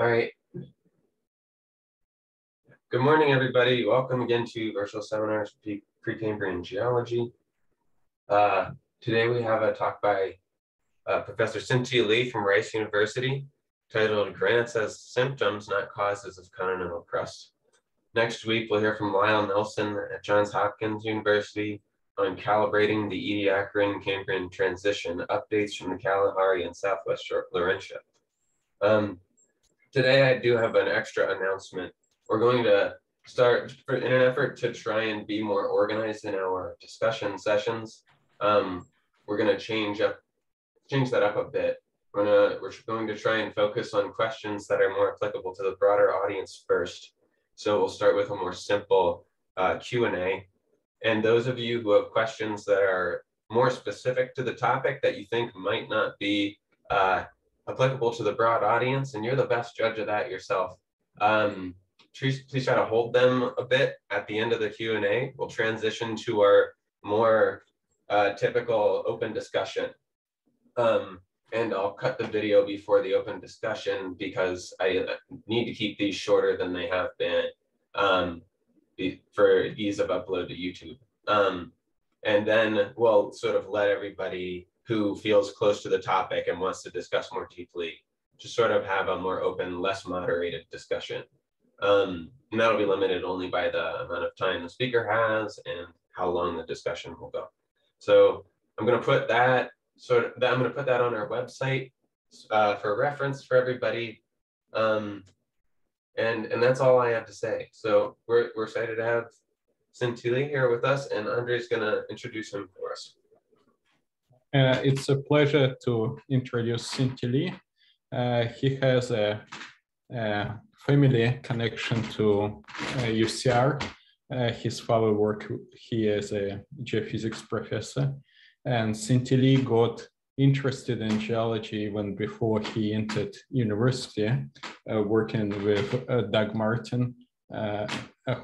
All right. Good morning, everybody. Welcome again to virtual seminars pre-Cambrian geology. Uh, today we have a talk by uh, Professor Cin-Ty Lee from Rice University titled Granites as Symptoms, Not Causes of Continental Crust. Next week, we'll hear from Lyle Nelson at Johns Hopkins University on calibrating the Ediacaran Cambrian transition, updates from the Kalahari and Southwest Laurentia. Um, today I do have an extra announcement. We're going to start in an effort to try and be more organized in our discussion sessions. Um, we're going to change up, change that up a bit. We're, gonna, we're going to try and focus on questions that are more applicable to the broader audience first. So we'll start with a more simple uh, Q&A. And those of you who have questions that are more specific to the topic that you think might not be uh, applicable to the broad audience, and you're the best judge of that yourself. Um, please, please try to hold them a bit at the end of the Q&A. We'll transition to our more uh, typical open discussion. Um, and I'll cut the video before the open discussion because I uh, need to keep these shorter than they have been um, for ease of upload to YouTube. Um, and then we'll sort of let everybody who feels close to the topic and wants to discuss more deeply, to sort of have a more open, less moderated discussion. Um, and that'll be limited only by the amount of time the speaker has and how long the discussion will go. So I'm going to put that sort of, I'm going to put that on our website uh, for reference for everybody. Um, and, and that's all I have to say. So we're, we're excited to have Cin-Ty Lee here with us and Andre's going to introduce him for us. Uh, it's a pleasure to introduce Cin-Ty Lee. Uh, he has a, a, family connection to uh, UCR. Uh, his father worked here as a geophysics professor. And Cin-Ty Lee got interested in geology even before he entered university, uh, working with uh, Doug Morton,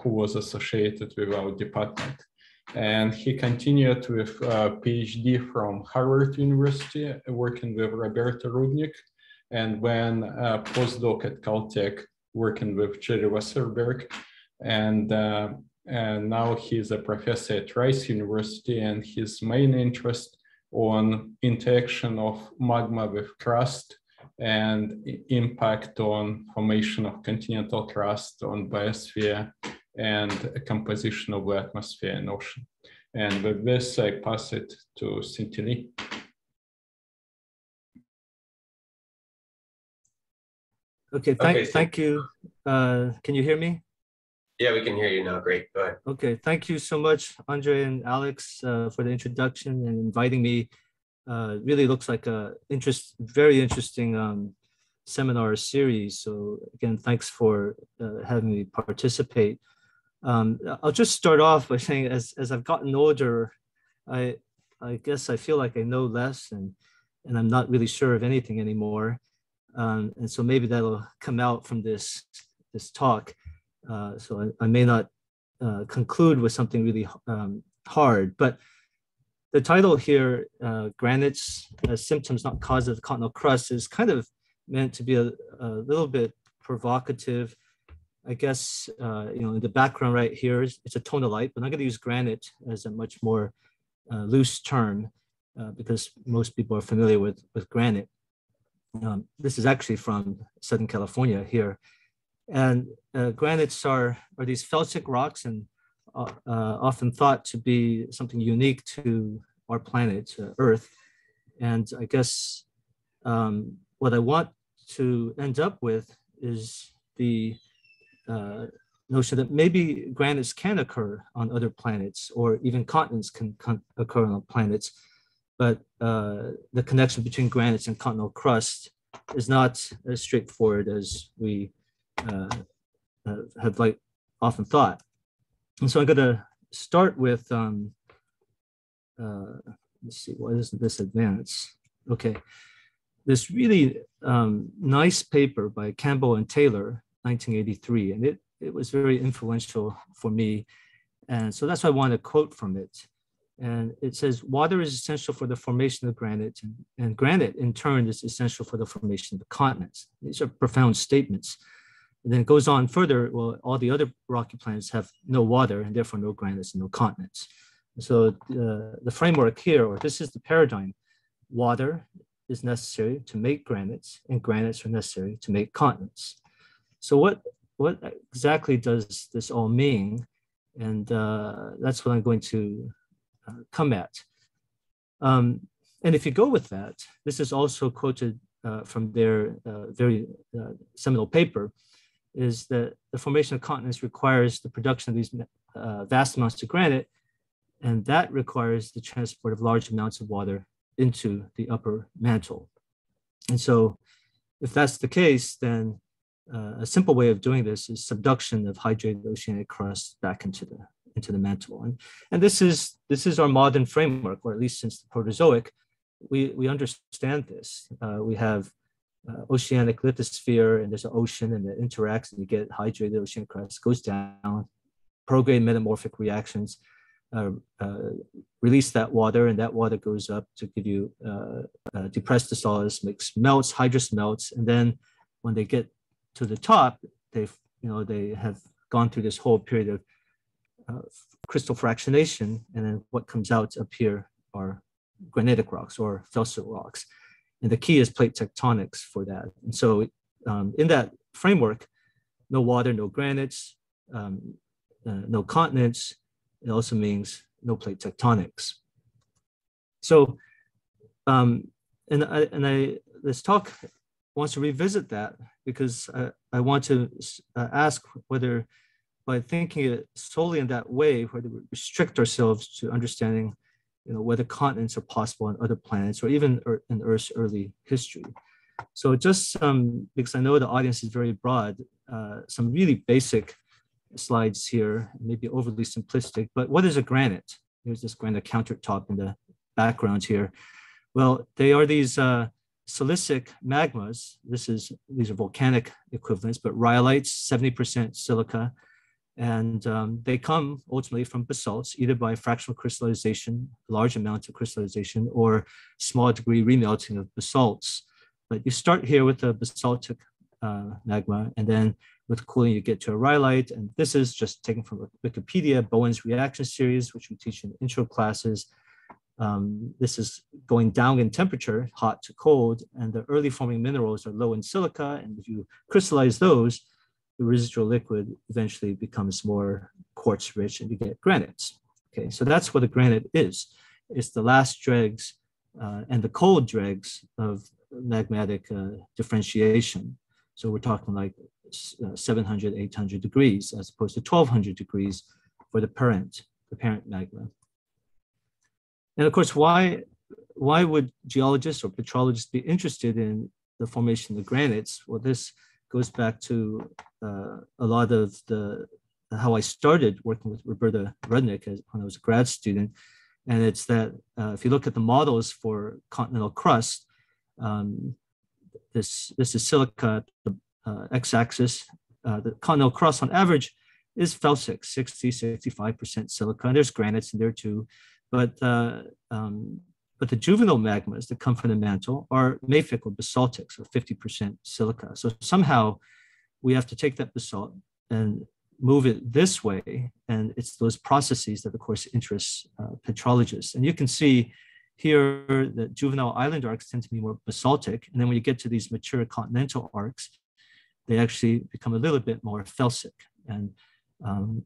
who was associated with our department. And he continued with a PhD from Harvard University, working with Roberta Rudnick, and when a postdoc at Caltech, working with Jerry Wasserburg. And, uh, and now he's a professor at Rice University, and his main interest on interaction of magma with crust and impact on formation of continental crust on biosphere and a composition of the atmosphere and ocean. And with this, I pass it to Cin-Ty Lee. Okay, thank, okay, so thank you. Uh, can you hear me? Yeah, we can hear you now. Great. Go ahead. Okay, thank you so much, Andre and Alex, uh, for the introduction and inviting me. Uh, really looks like a interest, very interesting um, seminar series. So again, thanks for uh, having me participate. Um, I'll just start off by saying as, as I've gotten older, I, I guess I feel like I know less and, and I'm not really sure of anything anymore. Um, and so maybe that'll come out from this, this talk. Uh, so I, I, may not uh, conclude with something really um, hard, but the title here, uh, granites as symptoms, not causes of continental crust, is kind of meant to be a, a little bit provocative I guess, uh, you know, in the background right here, is, it's a tonalite, but I'm going to use granite as a much more uh, loose term uh, because most people are familiar with, with granite. Um, this is actually from Southern California here. And uh, granites are, are these felsic rocks and uh, uh, often thought to be something unique to our planet, Earth. And I guess um, what I want to end up with is the uh, notion that maybe granites can occur on other planets or even continents can, occur on planets, but uh, the connection between granites and continental crust is not as straightforward as we uh, have like often thought. And so I'm going to start with, um, uh, let's see, what is this advance? Okay, this really um, nice paper by Campbell and Taylor 1983, and it, it was very influential for me. And so that's why I want to quote from it. And it says water is essential for the formation of granite, and, and granite in turn is essential for the formation of the continents. These are profound statements. And then it goes on further. Well, all the other rocky planets have no water and therefore no granites and no continents. So uh, the framework here, or this is the paradigm, water is necessary to make granites and granites are necessary to make continents. So what, what exactly does this all mean? And uh, that's what I'm going to uh, come at. Um, and if you go with that, this is also quoted uh, from their uh, very uh, seminal paper, is that the formation of continents requires the production of these uh, vast amounts of granite, and that requires the transport of large amounts of water into the upper mantle. And so if that's the case, then uh, a simple way of doing this is subduction of hydrated oceanic crust back into the into the mantle. And, and this is this is our modern framework, or at least since the Proterozoic, we, we understand this. Uh, we have uh, oceanic lithosphere and there's an ocean and it interacts and you get hydrated ocean crust, goes down, prograde metamorphic reactions, uh, uh, release that water and that water goes up to give you uh, depressed the solidus, makes melts, hydrous melts. And then when they get to the top, they've, you know, they have gone through this whole period of uh, crystal fractionation. And then what comes out up here are granitic rocks or felsic rocks. And the key is plate tectonics for that. And so um, in that framework, no water, no granites, um, uh, no continents. It also means no plate tectonics. So, um, and I, and I, this talk wants to revisit that because I, I want to uh, ask whether by thinking it solely in that way, whether we restrict ourselves to understanding you know, whether continents are possible on other planets or even in Earth's early history. So just some, because I know the audience is very broad, uh, some really basic slides here, maybe overly simplistic, but what is a granite? There's this granite countertop in the background here. Well, they are these uh, silicic magmas. This is, these are volcanic equivalents, but rhyolites, 70% silica, and um, they come ultimately from basalts, either by fractional crystallization, large amounts of crystallization, or small degree remelting of basalts. But you start here with a basaltic uh, magma, and then with cooling, you get to a rhyolite. And this is just taken from Wikipedia, Bowen's reaction series, which we teach in intro classes. Um, this is going down in temperature, hot to cold, and the early forming minerals are low in silica. And if you crystallize those, the residual liquid eventually becomes more quartz rich and you get granites. Okay, so that's what a granite is. It's the last dregs uh, and the cold dregs of magmatic uh, differentiation. So we're talking like uh, 700, 800 degrees as opposed to 1200 degrees for the parent, the parent magma. And of course, why, why would geologists or petrologists be interested in the formation of granites? Well, this goes back to uh, a lot of the how I started working with Roberta Rudnick as, when I was a grad student. And it's that uh, if you look at the models for continental crust, um, this, this is silica, the uh, x-axis. Uh, the continental crust on average is felsic, 60, 65% silica. And there's granites in there too. But uh, um, but the juvenile magmas that come from the mantle are mafic or basaltic, so 50% silica. So somehow we have to take that basalt and move it this way. And it's those processes that, of course, interest uh, petrologists. And you can see here that juvenile island arcs tend to be more basaltic. And then when you get to these mature continental arcs, they actually become a little bit more felsic. And, um,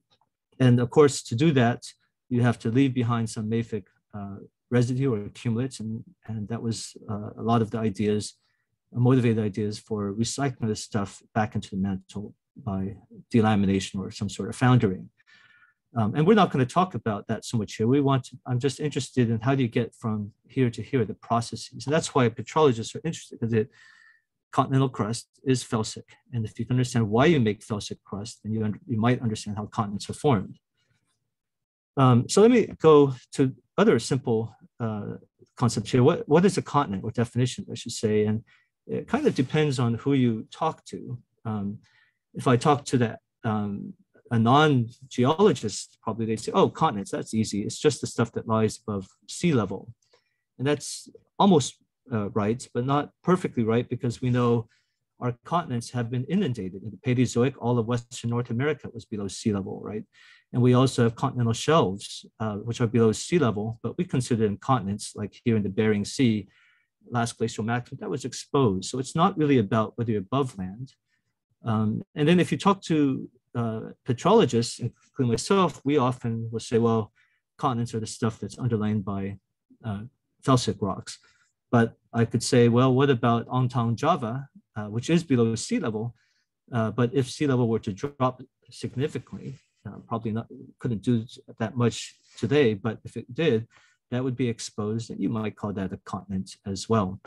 and of course, to do that, you have to leave behind some mafic uh, residue or cumulates. And, and that was uh, a lot of the ideas, uh, motivated ideas for recycling this stuff back into the mantle by delamination or some sort of foundering. Um, and we're not going to talk about that so much here. We want to, I'm just interested in how do you get from here to here, the processes. And that's why petrologists are interested because the continental crust is felsic. And if you can understand why you make felsic crust, then you, you might understand how continents are formed. Um, so let me go to other simple uh, concepts here. What, what is a continent or definition, I should say? And it kind of depends on who you talk to. Um, if I talk to the um, a non-geologist probably they say, oh, continents, that's easy. It's just the stuff that lies above sea level. And that's almost uh, right, but not perfectly right because we know our continents have been inundated. In the Paleozoic, all of Western North America was below sea level, right? And we also have continental shelves, uh, which are below sea level, but we consider them continents, like here in the Bering Sea, last glacial maximum, that was exposed. So it's not really about whether you're above land. Um, and then if you talk to uh, petrologists, including myself, we often will say, well, continents are the stuff that's underlain by uh, felsic rocks. But I could say, well, what about Ontong Java, uh, which is below sea level? Uh, but if sea level were to drop significantly, uh, probably not couldn't do that much today, but if it did, that would be exposed, and you might call that a continent as well.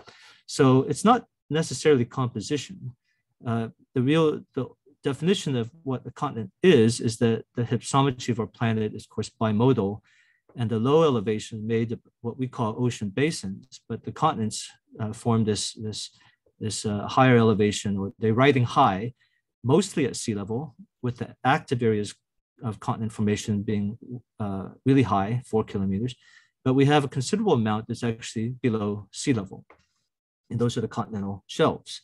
So it's not necessarily composition. Uh, the real the definition of what a continent is is that the hypsometry of our planet is, of course, bimodal, and the low elevation made what we call ocean basins, but the continents uh, form this this this uh, higher elevation, or they're riding high, mostly at sea level, with the active areas of continent formation being uh, really high, four kilometers, but we have a considerable amount that's actually below sea level. And those are the continental shelves.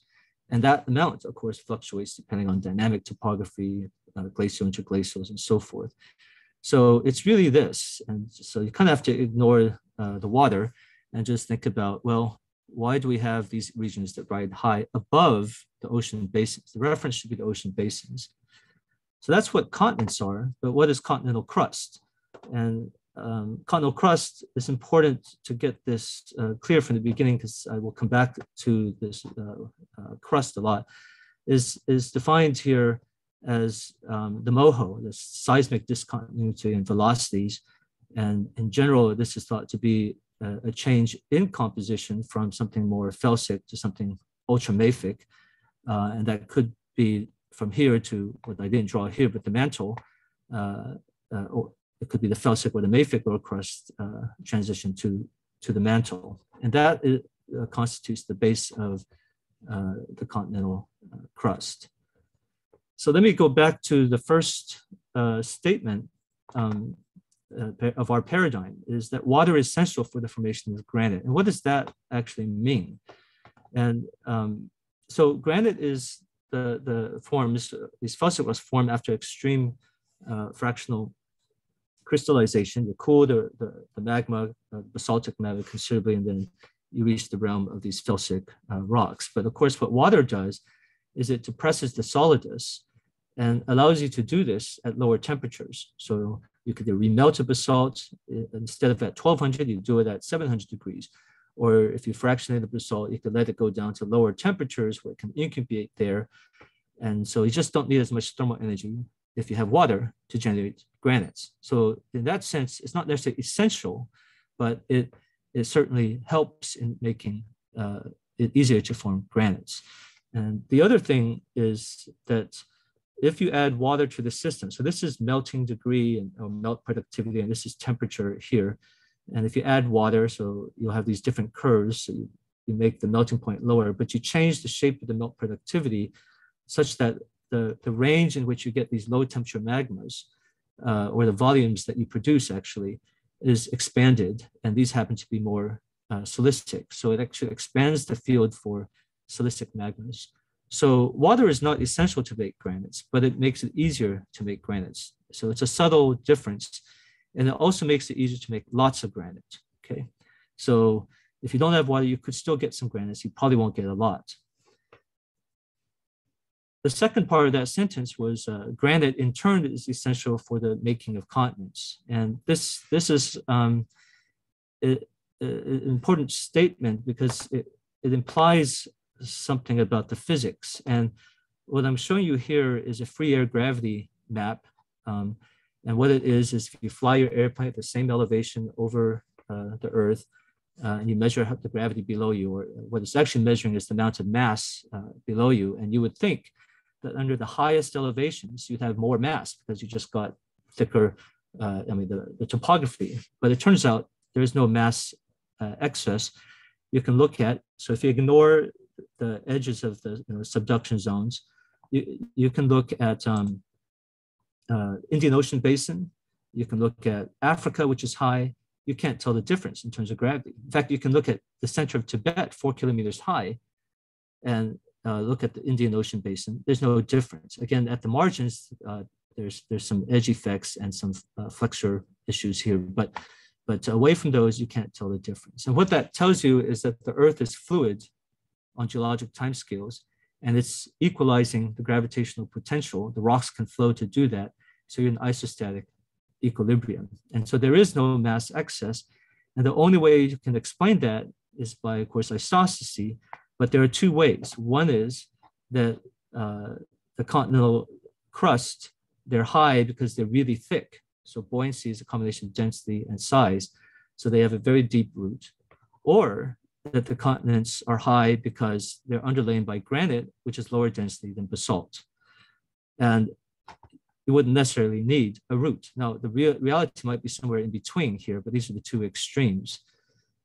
And that amount, of course, fluctuates depending on dynamic topography, uh, glacial interglacials, and so forth. So it's really this. And so you kind of have to ignore uh, the water and just think about, well, why do we have these regions that ride high above the ocean basins? The reference should be the ocean basins. So that's what continents are, but what is continental crust? And um, continental crust is important to get this uh, clear from the beginning because I will come back to this uh, uh, crust a lot, is, is defined here as um, the MOHO, the seismic discontinuity and velocities. And in general, this is thought to be a, a change in composition from something more felsic to something ultramafic. Uh, and that could be from here to what I didn't draw here, but the mantle, uh, uh, or it could be the felsic or the mafic crust uh, transition to, to the mantle. And that is, uh, constitutes the base of uh, the continental uh, crust. So let me go back to the first uh, statement um, of our paradigm is that water is essential for the formation of granite. And what does that actually mean? And um, so granite is the, the forms, these felsic was formed after extreme fractional crystallization, you cool the, the, the magma, uh, basaltic magma considerably, and then you reach the realm of these felsic uh, rocks. But of course, what water does is it depresses the solidus and allows you to do this at lower temperatures. So you could remelt a basalt instead of at 1200, you do it at 700 degrees. Or if you fractionate the basalt, you could let it go down to lower temperatures where it can incubate there. And so you just don't need as much thermal energy if you have water to generate granites. So in that sense, it's not necessarily essential, but it, it certainly helps in making uh, it easier to form granites. And the other thing is that if you add water to the system, so this is melting degree and melt productivity, and this is temperature here. And if you add water, so you'll have these different curves, so you, you make the melting point lower, but you change the shape of the melt productivity such that the, the range in which you get these low temperature magmas uh, or the volumes that you produce actually is expanded. And these happen to be more uh, silicic. So it actually expands the field for silicic magmas. So water is not essential to make granites, but it makes it easier to make granites. So it's a subtle difference. And it also makes it easier to make lots of granite. Okay. So if you don't have water, you could still get some granites. You probably won't get a lot the second part of that sentence was uh, granite in turn is essential for the making of continents. And this, this is um, an important statement because it, it implies something about the physics. And what I'm showing you here is a free air gravity map. Um, and what it is, is if you fly your airplane at the same elevation over uh, the Earth, uh, and you measure the gravity below you, or what it's actually measuring is the amount of mass uh, below you. And you would think that under the highest elevations, you'd have more mass because you just got thicker, uh, I mean, the, the, topography. But it turns out there is no mass uh, excess you can look at. So if you ignore the edges of the you know, subduction zones, you, you can look at um, uh, Indian Ocean basin. You can look at Africa, which is high. You can't tell the difference in terms of gravity. In fact, you can look at the center of Tibet, four kilometers high, and uh, look at the Indian Ocean basin. There's no difference. Again, at the margins, uh, there's there's some edge effects and some uh, flexure issues here, but but away from those, you can't tell the difference. And what that tells you is that the Earth is fluid on geologic timescales, and it's equalizing the gravitational potential. The rocks can flow to do that. So you're in isostatic equilibrium. And so there is no mass excess. And the only way you can explain that is by, of course, isostasy. But there are two ways. One is that uh, the continental crust, they're high because they're really thick. So buoyancy is a combination of density and size. So they have a very deep root. Or that the continents are high because they're underlain by granite, which is lower density than basalt. And you wouldn't necessarily need a root. Now, the real reality might be somewhere in between here, but these are the two extremes.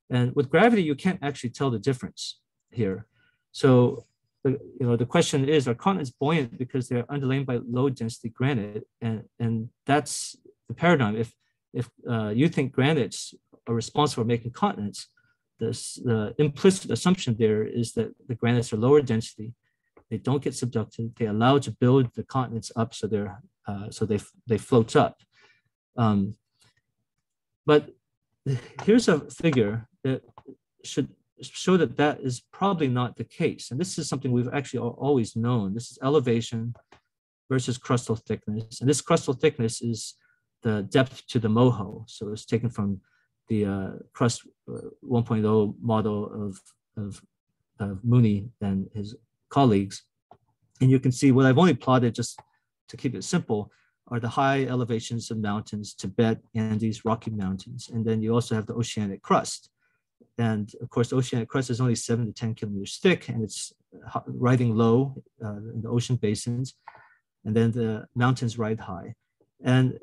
And with gravity, you can't actually tell the difference here. So, the, you know, the question is, are continents buoyant because they're underlain by low density granite? And, and that's the paradigm. If, if uh, you think granites are responsible for making continents, this, the implicit assumption there is that the granites are lower density. They don't get subducted. They allow to build the continents up so they're uh, so they they float up. Um, but here's a figure that should show that that is probably not the case. And this is something we've actually always known. This is elevation versus crustal thickness. And this crustal thickness is the depth to the MOHO. So it's taken from the uh, crust 1.0 model of, of, of Mooney and his colleagues. And you can see what I've only plotted just to keep it simple are the high elevations of mountains, Tibet, Andes, Rocky Mountains. And then you also have the oceanic crust. And of course, the oceanic crust is only seven to 10 kilometers thick and it's riding low uh, in the ocean basins. And then the mountains ride high. And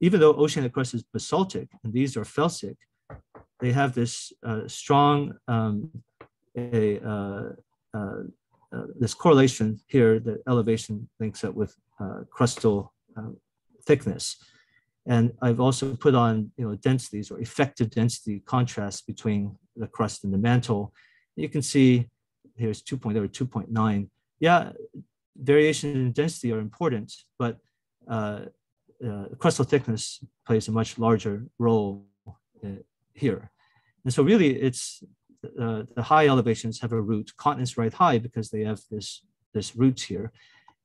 even though oceanic crust is basaltic and these are felsic, they have this uh, strong um, a, uh, uh, uh this correlation here that elevation links up with uh, crustal uh, thickness. And I've also put on you know densities or effective density contrast between the crust and the mantle. You can see here's 2.0 or 2.9. Yeah, variation in density are important, but uh, uh, crustal thickness plays a much larger role here. And so really it's uh, the high elevations have a root, continents ride high because they have this, this root here.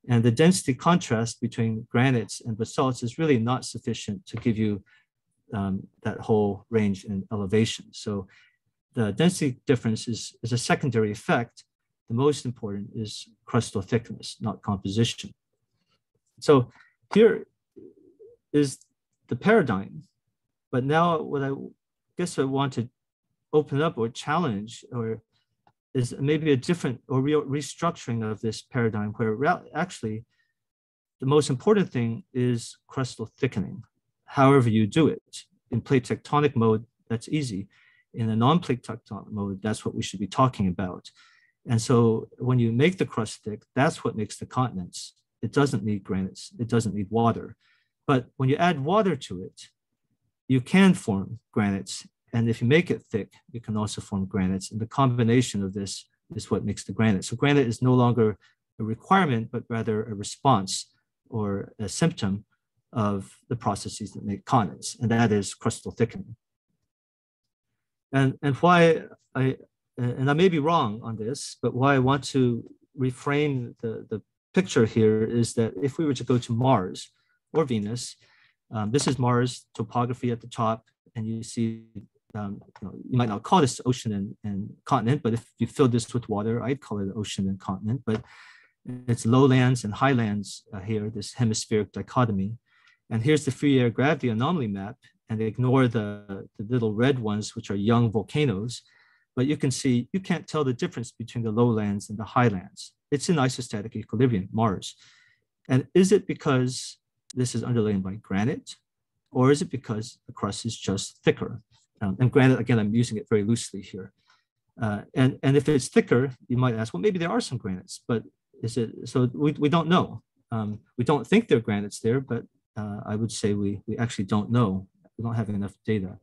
And the density contrast between granites and basalts is really not sufficient to give you um, that whole range in elevation. So the density difference is, is a secondary effect. The most important is crustal thickness, not composition. So here is the paradigm. But now what I guess I want to open up or challenge or is maybe a different or real restructuring of this paradigm where actually the most important thing is crustal thickening, however you do it. In plate tectonic mode, that's easy. In a non-plate tectonic mode, that's what we should be talking about. And so when you make the crust thick, that's what makes the continents. It doesn't need granites, it doesn't need water. But when you add water to it, you can form granites. And if you make it thick, you can also form granites. And the combination of this is what makes the granite. So granite is no longer a requirement, but rather a response or a symptom of the processes that make continents, and that is crustal thickening. And, and why I, and I may be wrong on this, but why I want to reframe the, the picture here is that if we were to go to Mars, or Venus. Um, this is Mars topography at the top, and you see, um, you, know, you, might not call this ocean and, and, continent, but if you fill this with water, I'd call it ocean and continent, but it's lowlands and highlands uh, here, this hemispheric dichotomy. And here's the free air gravity anomaly map, and ignore the, the little red ones, which are young volcanoes. But you can see, you can't tell the difference between the lowlands and the highlands. It's in isostatic equilibrium, Mars. And is it because this is underlain by granite, or is it because the crust is just thicker? Um, and granite, again, I'm using it very loosely here. Uh, and, and if it's thicker, you might ask, well, maybe there are some granites, but is it, so we, we don't know. Um, we don't think there are granites there, but uh, I would say we, we actually don't know. We don't have enough data.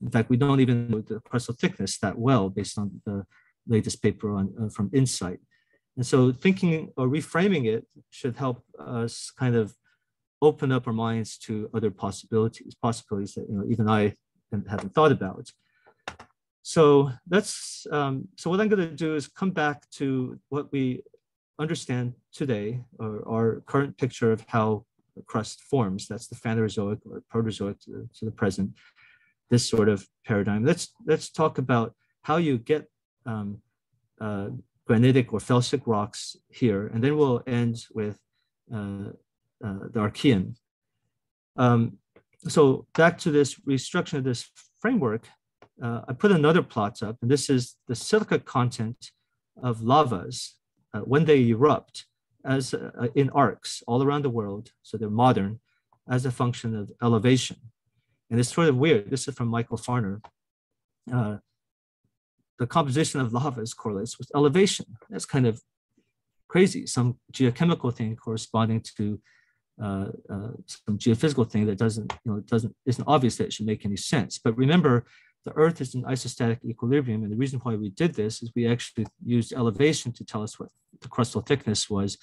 In fact, we don't even know the crustal thickness that well based on the latest paper on, uh, from InSight. And so thinking or reframing it should help us kind of open up our minds to other possibilities, possibilities that you know even I haven't thought about. So that's um, so what I'm going to do is come back to what we understand today, or our current picture of how the crust forms. That's the Phanerozoic or Proterozoic to, to the present. This sort of paradigm. Let's let's talk about how you get um, uh, granitic or felsic rocks here, and then we'll end with uh, uh, the Archean. Um, so back to this restructuring of this framework, uh, I put another plot up, and this is the silica content of lavas uh, when they erupt as uh, in arcs all around the world. So they're modern as a function of elevation. And it's sort of weird. This is from Michael Farner. Uh, the composition of lavas correlates with elevation. That's kind of crazy. Some geochemical thing corresponding to uh, uh, some geophysical thing that doesn't, you know, it doesn't isn't obvious that it should make any sense. But remember, the Earth is in isostatic equilibrium, and the reason why we did this is we actually used elevation to tell us what the crustal thickness was.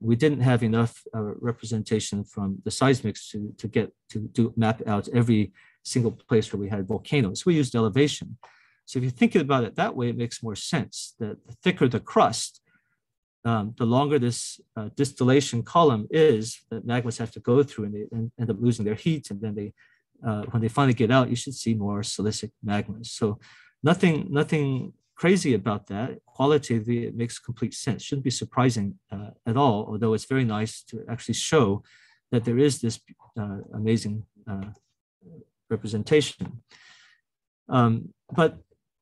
We didn't have enough uh, representation from the seismics to, to get to do map out every single place where we had volcanoes. We used elevation. So if you think about it that way, it makes more sense that the thicker the crust, um, the longer this uh, distillation column is that magmas have to go through and they end up losing their heat. And then they, uh, when they finally get out, you should see more silicic magmas. So nothing, nothing crazy about that. Qualitatively, it makes complete sense. Shouldn't be surprising uh, at all, although it's very nice to actually show that there is this uh, amazing uh, representation. Um, but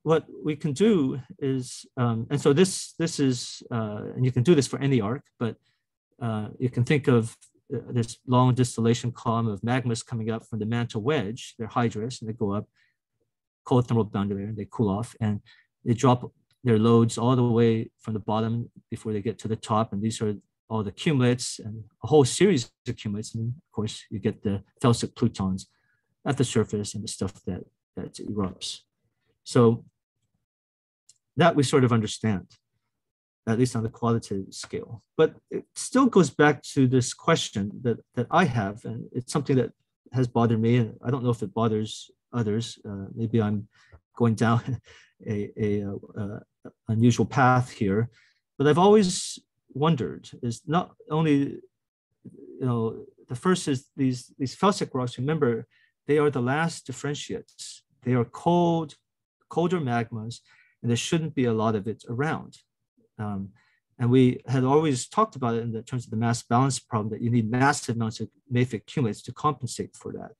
what we can do is, um, and so this this is, uh, and you can do this for any arc, but uh, you can think of uh, this long distillation column of magmas coming up from the mantle wedge. They're hydrous and they go up, cold thermal boundary layer, and they cool off, and they drop their loads all the way from the bottom before they get to the top. And these are all the cumulates and a whole series of cumulates. And of course, you get the felsic plutons at the surface and the stuff that that erupts. So that we sort of understand, at least on the qualitative scale. But it still goes back to this question that, that I have, and it's something that has bothered me, and I don't know if it bothers others. Uh, maybe I'm going down a, a, a, a, unusual path here, but I've always wondered is not only, you know, the first is these, these felsic rocks, remember, they are the last differentiates. They are cold, colder magmas and there shouldn't be a lot of it around. Um, and we had always talked about it in the terms of the mass balance problem that you need massive amounts of mafic cumulates to compensate for that.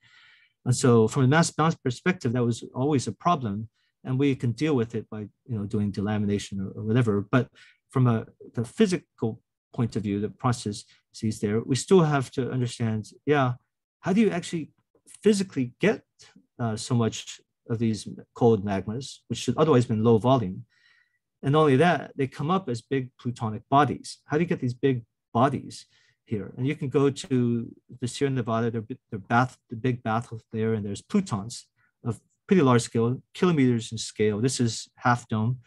And so from a mass balance perspective, that was always a problem. And we can deal with it by you know doing delamination or, or whatever. But from a the physical point of view, the process sees there, we still have to understand, yeah, how do you actually physically get uh, so much of these cold magmas, which should otherwise been low volume. And not only that, they come up as big plutonic bodies. How do you get these big bodies here? And you can go to the Sierra Nevada, their, their bath, the big batholith there, and there's plutons of pretty large scale, kilometers in scale. This is half dome,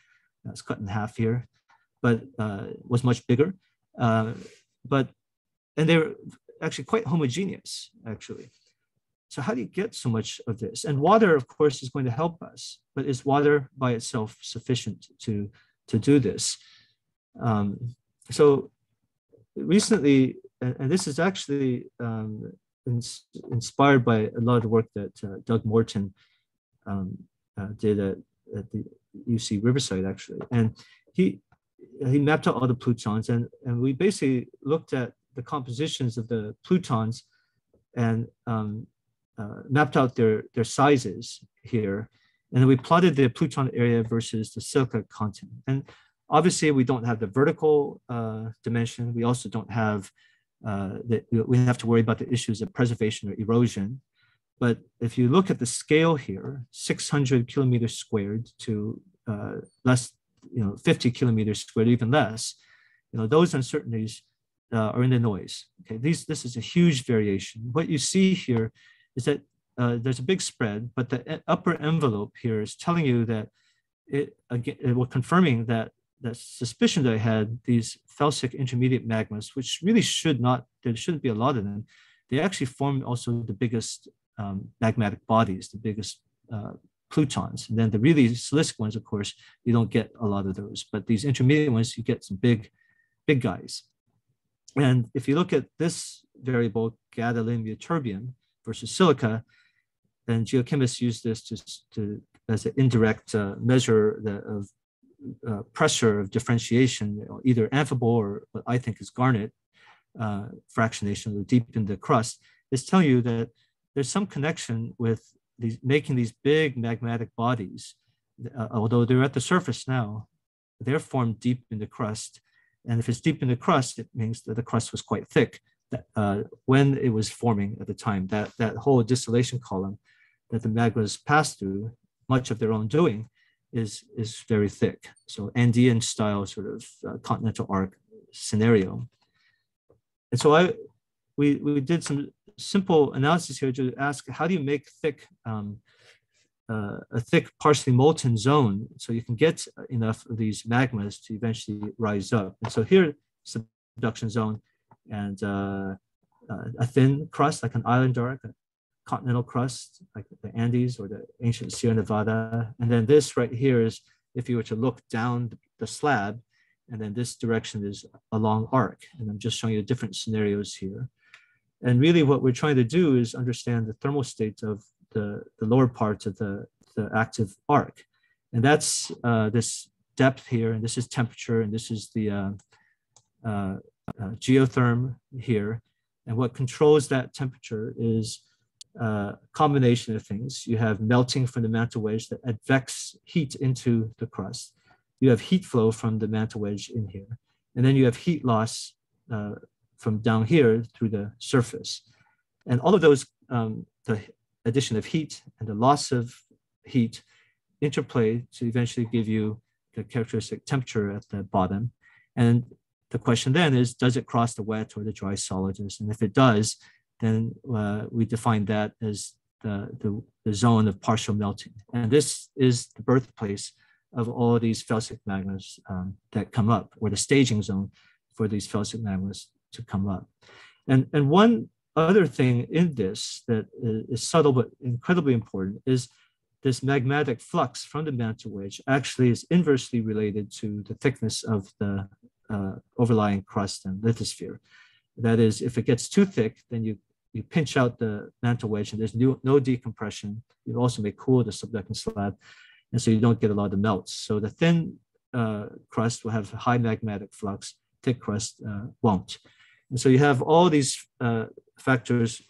that's cut in half here, but uh, was much bigger. Uh, but and they're actually quite homogeneous, actually. So how do you get so much of this? And water, of course, is going to help us, but is water by itself sufficient to, to do this? Um, so recently, and, this is actually um, ins inspired by a lot of the work that uh, Doug Morton um, uh, did at, at the UC Riverside, actually. And he, he mapped out all the plutons and, and we basically looked at the compositions of the plutons and um, uh, mapped out their, their sizes here. And then we plotted the Pluton area versus the silica content. And obviously we don't have the vertical uh, dimension. We also don't have, uh, the, we have to worry about the issues of preservation or erosion. But if you look at the scale here, 600 kilometers squared to uh, less, you know, 50 kilometers squared, even less, you know, those uncertainties uh, or in the noise. Okay, these this is a huge variation. What you see here is that uh, there's a big spread, but the upper envelope here is telling you that it again it was confirming that that suspicion that I had these felsic intermediate magmas, which really should not there shouldn't be a lot of them. They actually form also the biggest um, magmatic bodies, the biggest uh, plutons. And then the really silicic ones, of course, you don't get a lot of those. But these intermediate ones, you get some big, big guys. And if you look at this variable, gadolinium terbium versus silica, And geochemists use this to, to as an indirect uh, measure of uh, pressure of differentiation, either amphibole or what I think is garnet uh, fractionation deep in the crust, is telling you that there's some connection with these making these big magmatic bodies. Uh, although they're at the surface now, they're formed deep in the crust. And if it's deep in the crust, it means that the crust was quite thick uh, when it was forming at the time. That, that whole distillation column that the magmas passed through, much of their own doing, is, is very thick. So Andean style sort of uh, continental arc scenario. And so I, we, we did some simple analysis here to ask how do you make thick um, uh, a thick partially molten zone so you can get enough of these magmas to eventually rise up. And so here, subduction zone and uh, uh, a thin crust like an island arc, a continental crust like the Andes or the ancient Sierra Nevada. And then this right here is if you were to look down the slab, and then this direction is a long arc. And I'm just showing you different scenarios here. And really what we're trying to do is understand the thermal state of the, the lower parts of the, the active arc. And that's uh, this depth here, and this is temperature, and this is the uh, uh, uh geotherm here. And what controls that temperature is a uh, combination of things. You have melting from the mantle wedge that advects heat into the crust. You have heat flow from the mantle wedge in here. And then you have heat loss uh, from down here through the surface. And all of those, um, the addition of heat and the loss of heat interplay to eventually give you the characteristic temperature at the bottom. And the question then is, does it cross the wet or the dry solidus? And if it does, then uh, we define that as the, the, the, zone of partial melting. And this is the birthplace of all these felsic magmas um, that come up, or the staging zone for these felsic magmas to come up. And, and one other thing in this that is subtle but incredibly important is this magmatic flux from the mantle wedge actually is inversely related to the thickness of the uh, overlying crust and lithosphere. That is, if it gets too thick, then you, you pinch out the mantle wedge and there's no, no decompression. You also may cool the subducting slab, and so you don't get a lot of melts. So the thin uh, crust will have high magmatic flux, thick crust uh, won't. And so you have all these uh, factors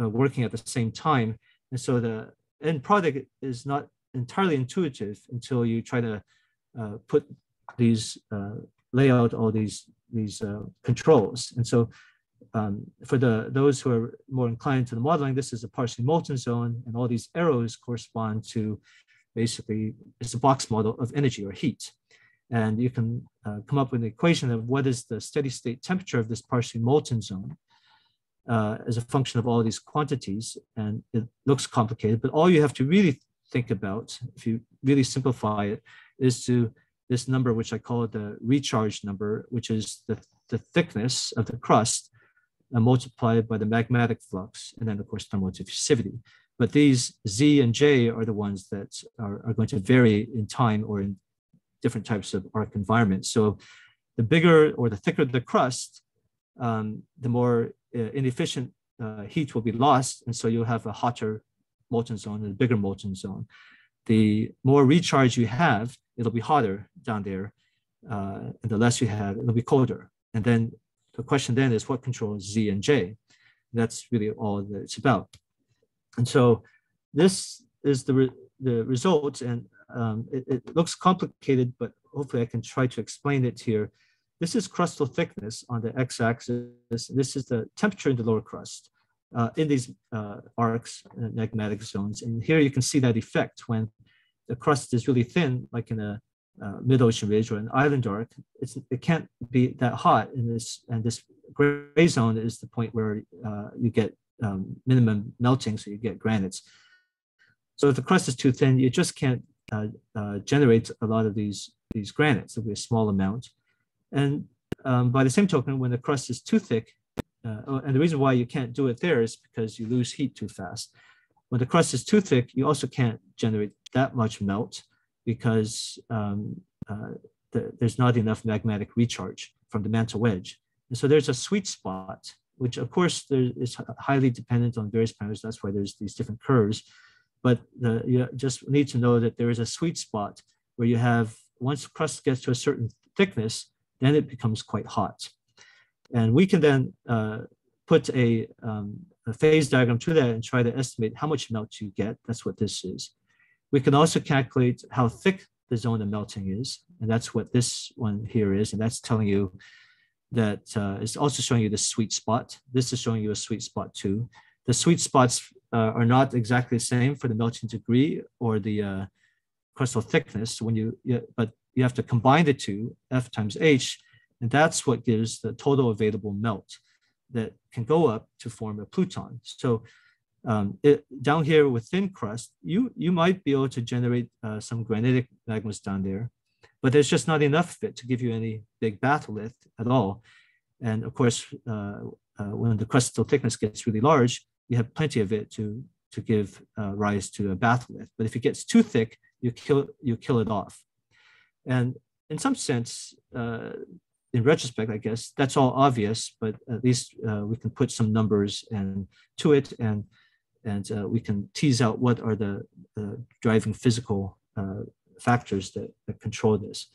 uh, working at the same time. And so the end product is not entirely intuitive until you try to uh, put these, uh, lay out all these, these uh, controls. And so um, for the those who are more inclined to the modeling, this is a partially molten zone, and all these arrows correspond to basically it's a box model of energy or heat. And you can uh, come up with an equation of what is the steady state temperature of this partially molten zone uh, as a function of all these quantities. And it looks complicated, but all you have to really think about, if you really simplify it, is to this number, which I call the recharge number, which is the, the thickness of the crust uh, multiplied by the magmatic flux, and then of course thermal diffusivity. But these Z and J are the ones that are, are going to vary in time or in different types of arc environments. So the bigger or the thicker the crust, um, the more uh, inefficient uh, heat will be lost. And so you'll have a hotter molten zone and a bigger molten zone. The more recharge you have, it'll be hotter down there. Uh, and the less you have, it'll be colder. And then the question then is what controls Z and J? That's really all that it's about. And so this is the, re the result. And um, it, it, looks complicated, but hopefully I can try to explain it here. This is crustal thickness on the x-axis. This is the temperature in the lower crust uh, in these uh, arcs, uh, magmatic zones. And here you can see that effect when the crust is really thin, like in a uh, mid-ocean ridge or an island arc. It's, it can't be that hot in this, and this gray zone is the point where uh, you get um, minimum melting, so you get granites. So if the crust is too thin, you just can't uh, generate a lot of these, these granites. It'll be a small amount. And um, by the same token, when the crust is too thick, uh, oh, and the reason why you can't do it there is because you lose heat too fast. When the crust is too thick, you also can't generate that much melt because um, uh, the, there's not enough magmatic recharge from the mantle wedge. And so there's a sweet spot, which of course there is highly dependent on various parameters. That's why there's these different curves. But the, you just need to know that there is a sweet spot where you have, once crust gets to a certain thickness, then it becomes quite hot. And we can then uh, put a, um, a phase diagram to that and try to estimate how much melt you get. That's what this is. We can also calculate how thick the zone of melting is. And that's what this one here is. And that's telling you that uh, it's also showing you the sweet spot. This is showing you a sweet spot too. The sweet spots uh, are not exactly the same for the melting degree or the uh, crustal thickness when you, you, but you have to combine the two, F times H, and that's what gives the total available melt that can go up to form a pluton. So um, it, down here with thin crust, you, you might be able to generate uh, some granitic magmas down there, but there's just not enough of it to give you any big batholith at all. And of course, uh, uh, when the crustal thickness gets really large, you have plenty of it to, to give uh, rise to a batholith. But if it gets too thick, you kill, you kill it off. And in some sense, uh, in retrospect, I guess that's all obvious, but at least uh, we can put some numbers and to it and and uh, we can tease out what are the, driving physical uh, factors that, that control this.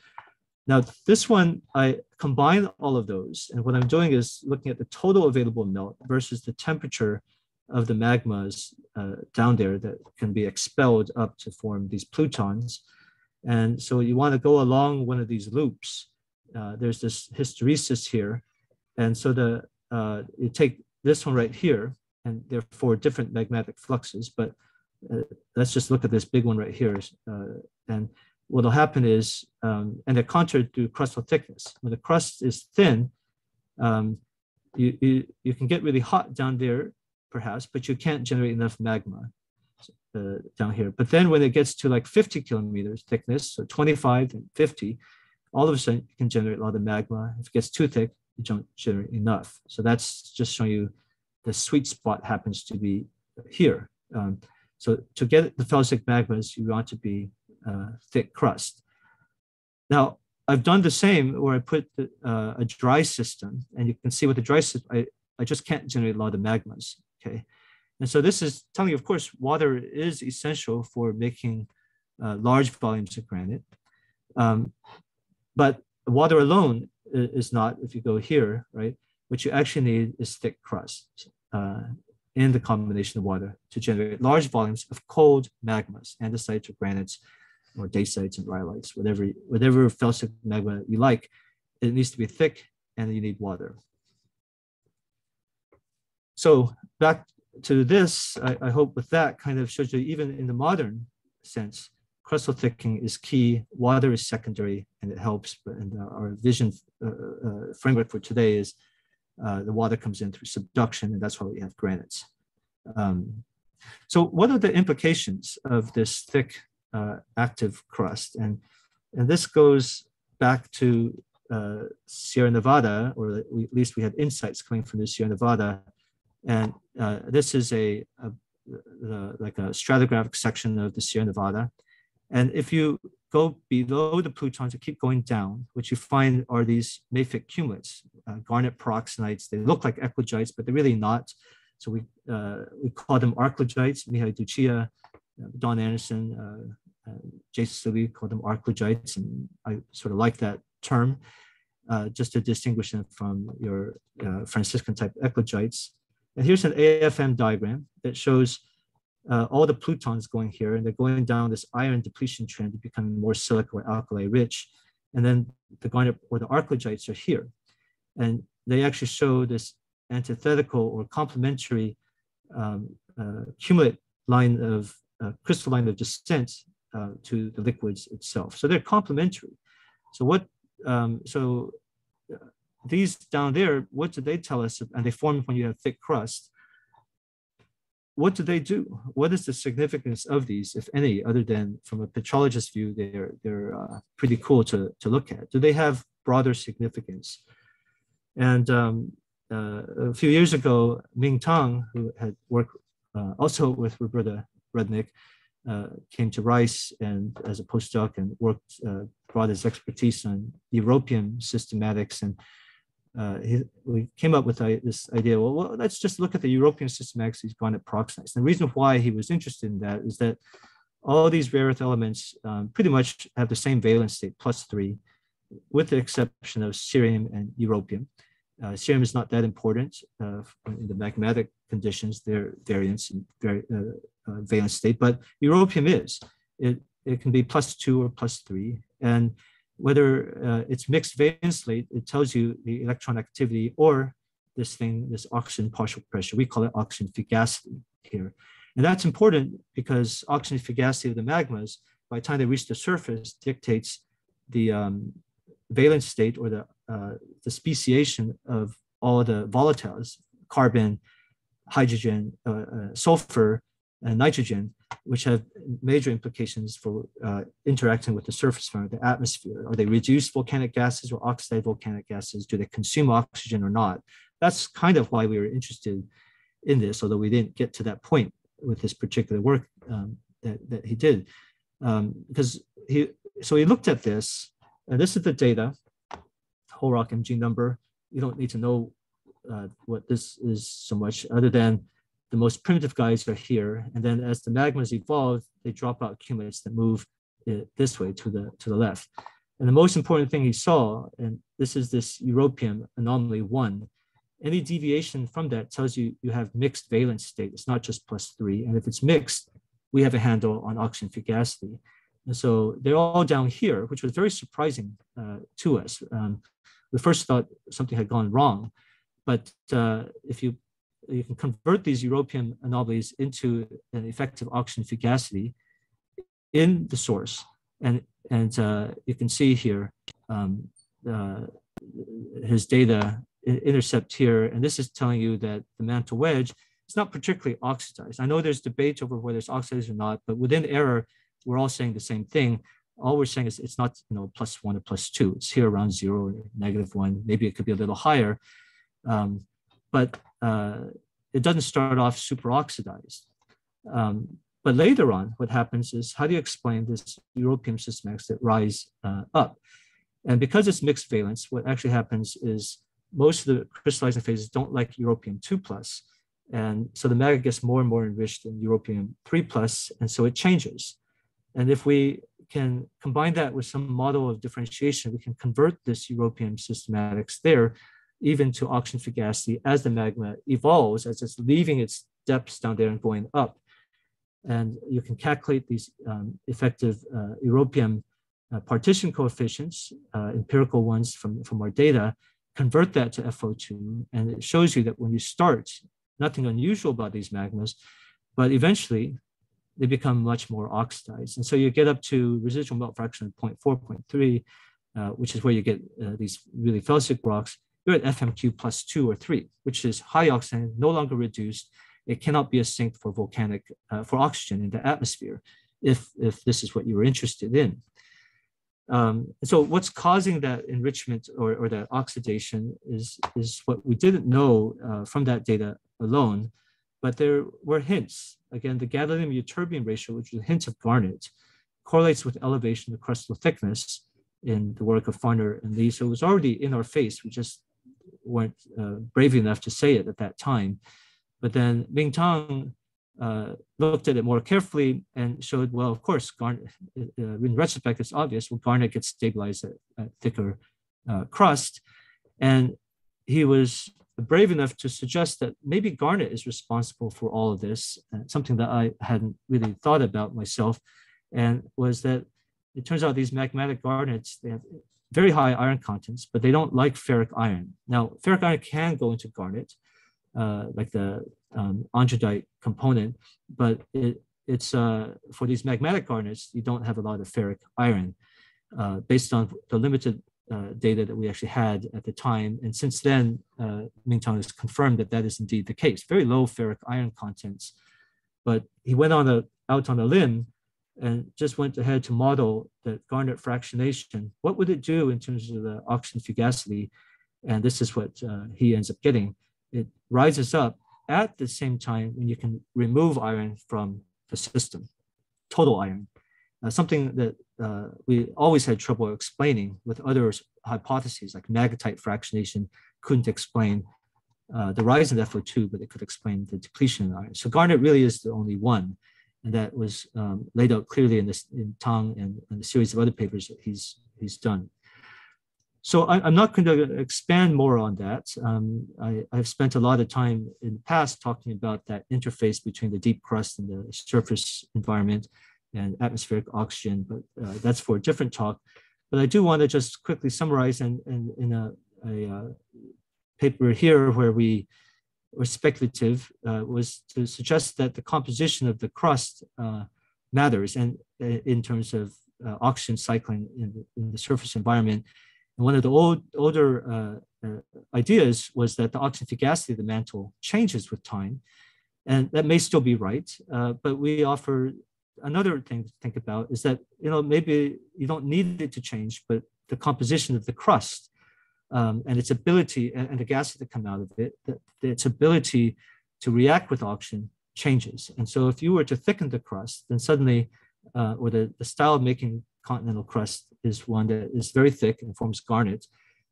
Now, this one, I combine all of those, and what I'm doing is looking at the total available melt versus the temperature of the magmas uh, down there that can be expelled up to form these plutons. And so you want to go along one of these loops. Uh, there's this hysteresis here. And so the uh, you take this one right here, and there are four different magmatic fluxes. But uh, let's just look at this big one right here. Uh, and what will happen is, um, and they're countered to crustal thickness. When the crust is thin, um, you, you, you can get really hot down there, perhaps, but you can't generate enough magma uh, down here. But then when it gets to like 50 kilometers thickness, so 25 and 50, all of a sudden you can generate a lot of magma. If it gets too thick, you don't generate enough. So that's just showing you the sweet spot happens to be here. Um, so to get the felsic magmas, you want to be uh, thick crust. Now, I've done the same where I put the, uh, a dry system, and you can see with the dry system, I, I just can't generate a lot of magmas, okay? And so this is telling you, of course, water is essential for making uh, large volumes of granite. Um, but water alone is not, if you go here, right? What you actually need is thick crust uh, in the combination of water to generate large volumes of cold magmas, andesites or granites, or dacites and rhyolites, whatever, whatever felsic magma you like. It needs to be thick and you need water. So back to this, I, I hope with that kind of shows you even in the modern sense, crustal thickening is key, water is secondary, and it helps. And our vision uh, uh, framework for today is uh, the water comes in through subduction, and that's why we have granites. Um, so what are the implications of this thick uh, active crust? And, and this goes back to uh, Sierra Nevada, or at least we have insights coming from the Sierra Nevada. And uh, this is a, a, a, like a stratigraphic section of the Sierra Nevada. And if you go below the plutons and keep going down, what you find are these mafic cumulates, uh, garnet pyroxenites. They look like eclogites, but they're really not. So we uh, we call them arclogites. Mihai Ducea, uh, Don Anderson, uh, Jason Saleeby called them arclogites, and I sort of like that term uh, just to distinguish them from your uh, Franciscan type eclogites. And here's an AFM diagram that shows uh, all the plutons going here, and they're going down this iron depletion trend to become more silica or alkali rich. And then the garnet or the arclogites are here. And they actually show this antithetical or complementary um, uh, cumulate line of uh, crystalline of descent uh, to the liquids itself. So they're complementary. So what, um, so these down there, what do they tell us? And they form when you have thick crust. What do they do? What is the significance of these, if any, other than from a petrologist view, they're they're uh, pretty cool to to look at. Do they have broader significance? And um, uh, a few years ago, Ming Tang, who had worked uh, also with Roberta Rudnick, uh, came to Rice and as a postdoc and worked, uh, brought his expertise on europium systematics. And uh, he, we came up with this idea, well, well, let's just look at the Europium systematics he's garnet pyroxenites. And the reason why he was interested in that is that all these rare earth elements um, pretty much have the same valence state, plus three, with the exception of cerium and europium. Uh, cerium is not that important uh, in the magmatic conditions, their variance and very, uh, uh, valence state, but europium is. It, it can be plus two or plus three. And whether uh, it's mixed valence it tells you the electron activity or this thing, this oxygen partial pressure. We call it oxygen fugacity here. And that's important because oxygen fugacity of the magmas, by the time they reach the surface, dictates the um, valence state or the, uh, the speciation of all the volatiles, carbon, hydrogen, uh, uh, sulfur, and nitrogen, which have major implications for uh, interacting with the surface environment, the atmosphere. Are they reduced volcanic gases or oxidized volcanic gases? Do they consume oxygen or not? That's kind of why we were interested in this, although we didn't get to that point with this particular work um, that, that he did. Um, because he, so he looked at this, and this is the data, whole rock MG number. You don't need to know uh, what this is so much other than the most primitive guys are here. And then as the magmas evolve, they drop out cumulates that move this way to the, to the left. And the most important thing he saw, and this is this europium anomaly one, any deviation from that tells you you have mixed valence state. It's not just plus three. And if it's mixed, we have a handle on oxygen fugacity. And so they're all down here, which was very surprising uh, to us. Um, we first thought something had gone wrong, but uh, if you you can convert these europium anomalies into an effective oxygen fugacity in the source. And, and uh, you can see here um, uh, his data intercept here. And this is telling you that the mantle wedge is not particularly oxidized. I know there's debate over whether it's oxidized or not, but within error, we're all saying the same thing. All we're saying is it's not you know plus one or plus two. It's here around zero or negative one. Maybe it could be a little higher. Um, but uh, it doesn't start off super oxidized. Um, but later on, what happens is how do you explain this europium systematics that rise uh, up? And because it's mixed valence, what actually happens is most of the crystallizing phases don't like europium 2 plus. And so the magma gets more and more enriched in europium 3 plus, and so it changes. And if we can combine that with some model of differentiation, we can convert this europium systematics there even to oxygen fugacity as the magma evolves, as it's leaving its depths down there and going up. And you can calculate these um, effective uh, europium uh, partition coefficients, uh, empirical ones from, from our data, convert that to FO2. And it shows you that when you start, nothing unusual about these magmas, but eventually they become much more oxidized. And so you get up to residual melt fraction of 0.4, 0.3, uh, which is where you get uh, these really felsic rocks you're at FMQ plus two or three, which is high oxygen, no longer reduced. It cannot be a sink for volcanic, uh, for oxygen in the atmosphere, if, if this is what you were interested in. Um, so what's causing that enrichment or, or that oxidation is, is what we didn't know uh, from that data alone, but there were hints. Again, the gadolinium ytterbium ratio, which is a hint of garnet, correlates with elevation of crustal thickness in the work of Farner and Lee. So it was already in our face. We just weren't uh, brave enough to say it at that time. But then Ming Tang uh, looked at it more carefully and showed, well, of course, garnet, uh, in retrospect, it's obvious, well, garnet gets stabilized at, at thicker uh, crust. And he was brave enough to suggest that maybe garnet is responsible for all of this, uh, something that I hadn't really thought about myself, and was that it turns out these magmatic garnets, they have very high iron contents, but they don't like ferric iron. Now, ferric iron can go into garnet, uh, like the um, andradite component, but it, it's uh, for these magmatic garnets, you don't have a lot of ferric iron uh, based on the limited uh, data that we actually had at the time. And since then, uh, Ming Tang has confirmed that that is indeed the case. Very low ferric iron contents. But he went on a, out on a limb and just went ahead to model the Garnet fractionation. What would it do in terms of the oxygen fugacity? And this is what uh, he ends up getting. It rises up at the same time when you can remove iron from the system, total iron. Uh, something that uh, we always had trouble explaining with other hypotheses like magnetite fractionation couldn't explain uh, the rise in FO2, but it could explain the depletion in iron. So Garnet really is the only one. And that was um, laid out clearly in this in Tang and, and a series of other papers that he's he's done. So I, am not going to expand more on that. Um, I, have spent a lot of time in the past talking about that interface between the deep crust and the surface environment and atmospheric oxygen, but uh, that's for a different talk. But I do want to just quickly summarize and, and in a, a uh, paper here where we were speculative uh, was to suggest that the composition of the crust uh, matters and uh, in terms of uh, oxygen cycling in the, in the, surface environment. And one of the old, older ideas was that the oxygen fugacity of the mantle changes with time. And that may still be right, but we offer another thing to think about is that you know maybe you don't need it to change, but the composition of the crust um, and its ability and, and, the gases that come out of it, the, its ability to react with oxygen changes. And so if you were to thicken the crust, then suddenly, uh, or the, the style of making continental crust is one that is very thick and forms garnet,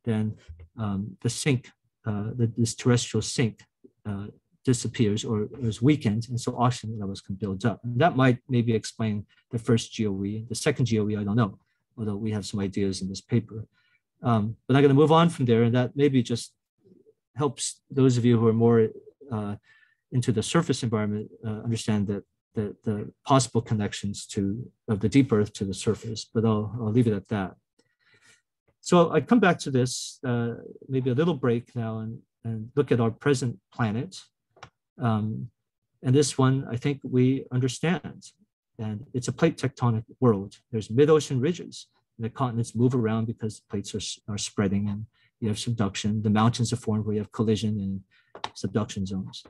then um, the sink, uh, the, this terrestrial sink uh, disappears or is weakened, and so oxygen levels can build up. And that might maybe explain the first GOE. The second GOE, I don't know, although we have some ideas in this paper. Um, but I'm going to move on from there, and that maybe just helps those of you who are more uh, into the surface environment uh, understand that the, the possible connections to of the deep earth to the surface. But I'll, I'll leave it at that. So I come back to this, uh, maybe a little break now, and, and look at our present planet. Um, and this one, I think we understand. And it's a plate tectonic world. There's mid-ocean ridges. The continents move around because plates are, are spreading and you have subduction. The mountains are formed where you have collision and subduction zones.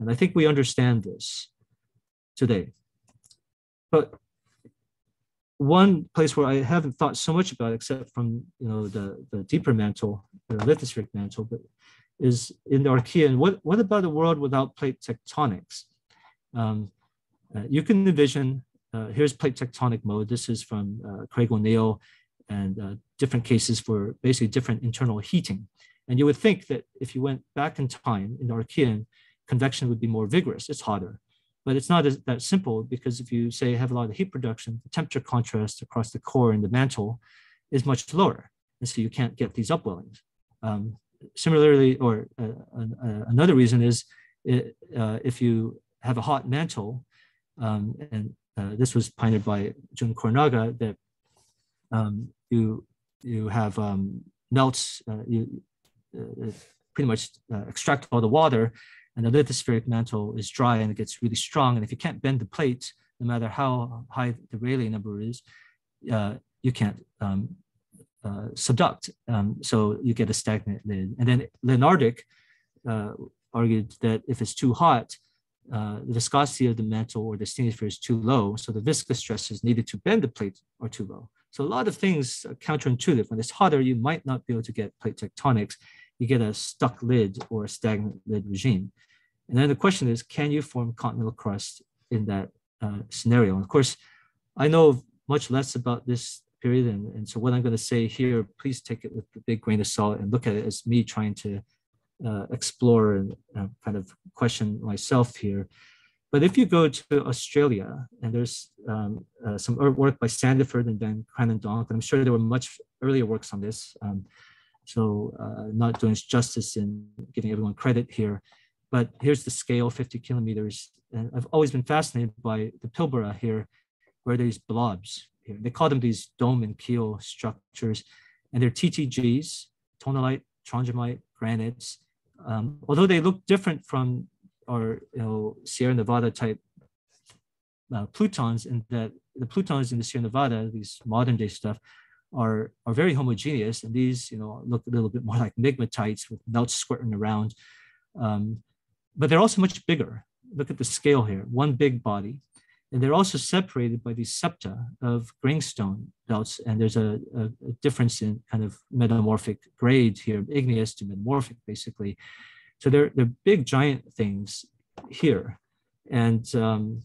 And I think we understand this today. But one place where I haven't thought so much about, except from you know the, the deeper mantle, the lithospheric mantle, but is in the Archean. What, what about a world without plate tectonics? Um, uh, you can envision, uh, here's plate tectonic mode. This is from uh, Craig O'Neill and uh, different cases for basically different internal heating. And you would think that if you went back in time in the Archean, convection would be more vigorous, it's hotter. But it's not as, that simple because if you say have a lot of heat production, the temperature contrast across the core and the mantle is much lower. And so you can't get these upwellings. Um, similarly, or uh, uh, another reason is it, uh, if you have a hot mantle, um, and uh, this was pioneered by Jun Korenaga, that um, you you have um, melts, uh, you uh, pretty much extract all the water, and the lithospheric mantle is dry and it gets really strong. And if you can't bend the plate, no matter how high the Rayleigh number is, you can't um, uh, subduct. Um, so you get a stagnant lid. And then Lenardic uh, argued that if it's too hot, uh, the viscosity of the mantle or the asthenosphere is too low. So the viscous stresses needed to bend the plate are too low. So a lot of things are counterintuitive. When it's hotter, you might not be able to get plate tectonics. You get a stuck lid or a stagnant lid regime. And then the question is, can you form continental crust in that uh, scenario? And of course, I know much less about this period. And, and so what I'm going to say here, please take it with a big grain of salt and look at it as me trying to uh, explore and uh, kind of question myself here. But if you go to Australia, and there's um, uh, some work by Sandiford and Van Kranendonk, and I'm sure there were much earlier works on this. Um, so uh, not doing justice in giving everyone credit here. But here's the scale, 50 kilometers. And I've always been fascinated by the Pilbara here, where there's blobs, here. They call them these dome and keel structures, and they're TTGs, tonalite, trondhjemite, granites. Um, although they look different from our you know, Sierra Nevada type uh, plutons, in that the plutons in the Sierra Nevada, these modern day stuff, are, are very homogeneous. And these, you know, look a little bit more like migmatites with melts squirting around. Um, but they're also much bigger. Look at the scale here, one big body. And they're also separated by these septa of greenstone belts. And there's a, a, a difference in kind of metamorphic grade here, igneous to metamorphic, basically. So they're, they're big, giant things here. And, um,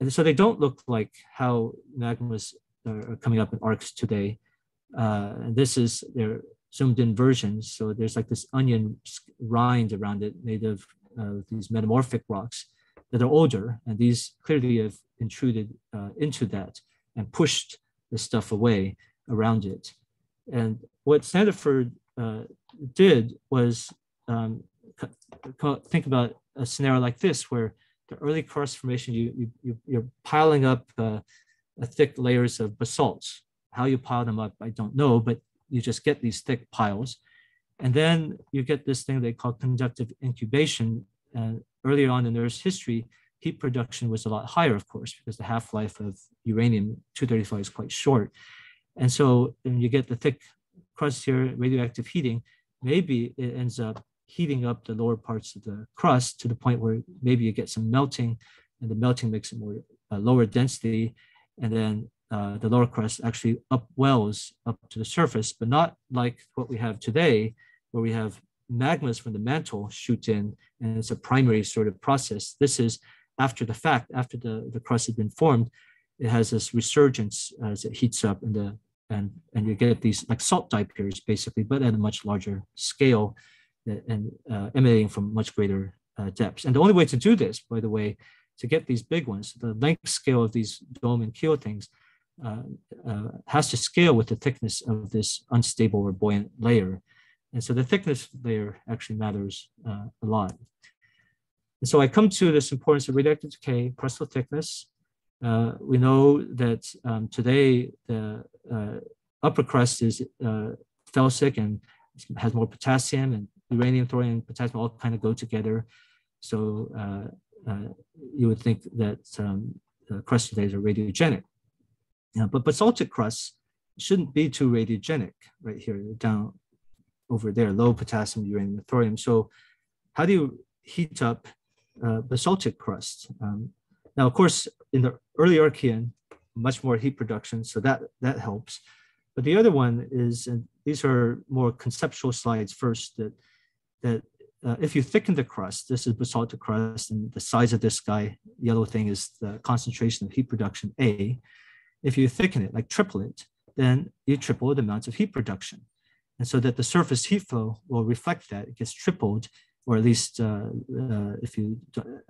and so they don't look like how magmas are coming up in arcs today. Uh, this is their zoomed in versions. So there's like this onion rind around it made of uh, these metamorphic rocks that are older. And these clearly have intruded uh, into that and pushed the stuff away around it. And what Sandiford uh, did was um, think about a scenario like this, where the early crust formation, you, you, you're piling up uh, thick layers of basalts. How you pile them up, I don't know, but you just get these thick piles. And then you get this thing they call conductive incubation. And earlier on in Earth's history, heat production was a lot higher, of course, because the half-life of uranium-235 is quite short. And so when you get the thick crust here, radioactive heating, maybe it ends up heating up the lower parts of the crust to the point where maybe you get some melting and the melting makes it more uh, lower density. And then uh, the lower crust actually upwells up to the surface, but not like what we have today, where we have magmas from the mantle shoot in and it's a primary sort of process. This is after the fact, after the, the crust has been formed, it has this resurgence as it heats up and the and and you get these like salt diapirs basically, but at a much larger scale and uh, emanating from much greater uh, depths. And the only way to do this, by the way, to get these big ones, the length scale of these dome and keel things uh, uh, has to scale with the thickness of this unstable or buoyant layer. And so the thickness layer actually matters uh, a lot. And so I come to this importance of radioactive decay, crustal thickness. Uh, we know that um, today the uh, upper crust is uh, felsic and has more potassium and uranium, thorium, and potassium all kind of go together. So uh, uh, you would think that um, crust today are radiogenic. Yeah, but basaltic crusts shouldn't be too radiogenic right here down over there, low potassium, uranium, thorium. So how do you heat up uh, basaltic crust? Um, now, of course, in the early Archean, much more heat production, so that, that helps. But the other one is, and these are more conceptual slides first, that that uh, if you thicken the crust, this is basaltic crust, and the size of this guy, yellow thing, is the concentration of heat production A. If you thicken it, like triple it, then you triple the amount of heat production. And so that the surface heat flow will reflect that, it gets tripled, or at least uh, uh, if you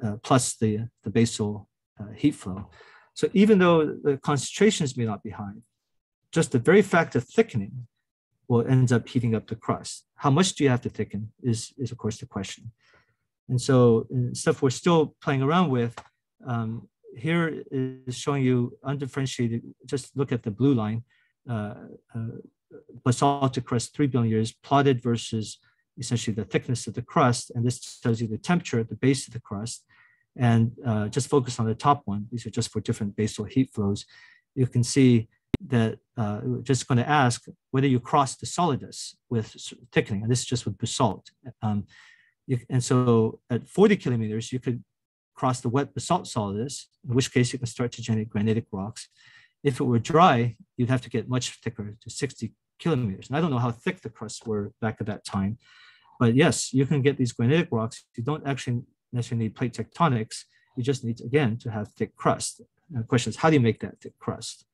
uh, plus the, the basal uh, heat flow. So even though the concentrations may not be high, just the very fact of thickening will end up heating up the crust. How much do you have to thicken is, is of course the question. And so stuff we're still playing around with, um, here is showing you undifferentiated, just look at the blue line, uh, uh, basaltic crust 3 billion years plotted versus essentially the thickness of the crust. And this tells you the temperature at the base of the crust. And uh, just focus on the top one. These are just for different basal heat flows. You can see that uh, just going to ask whether you cross the solidus with thickening, and this is just with basalt. Um, you, and so at 40 kilometers, you could cross the wet basalt solidus, in which case you can start to generate granitic rocks. If it were dry, you'd have to get much thicker to 60 kilometers. And I don't know how thick the crusts were back at that time, but yes, you can get these granitic rocks. You don't actually necessarily need plate tectonics. You just need, again, to have thick crust. And the question is, how do you make that thick crust?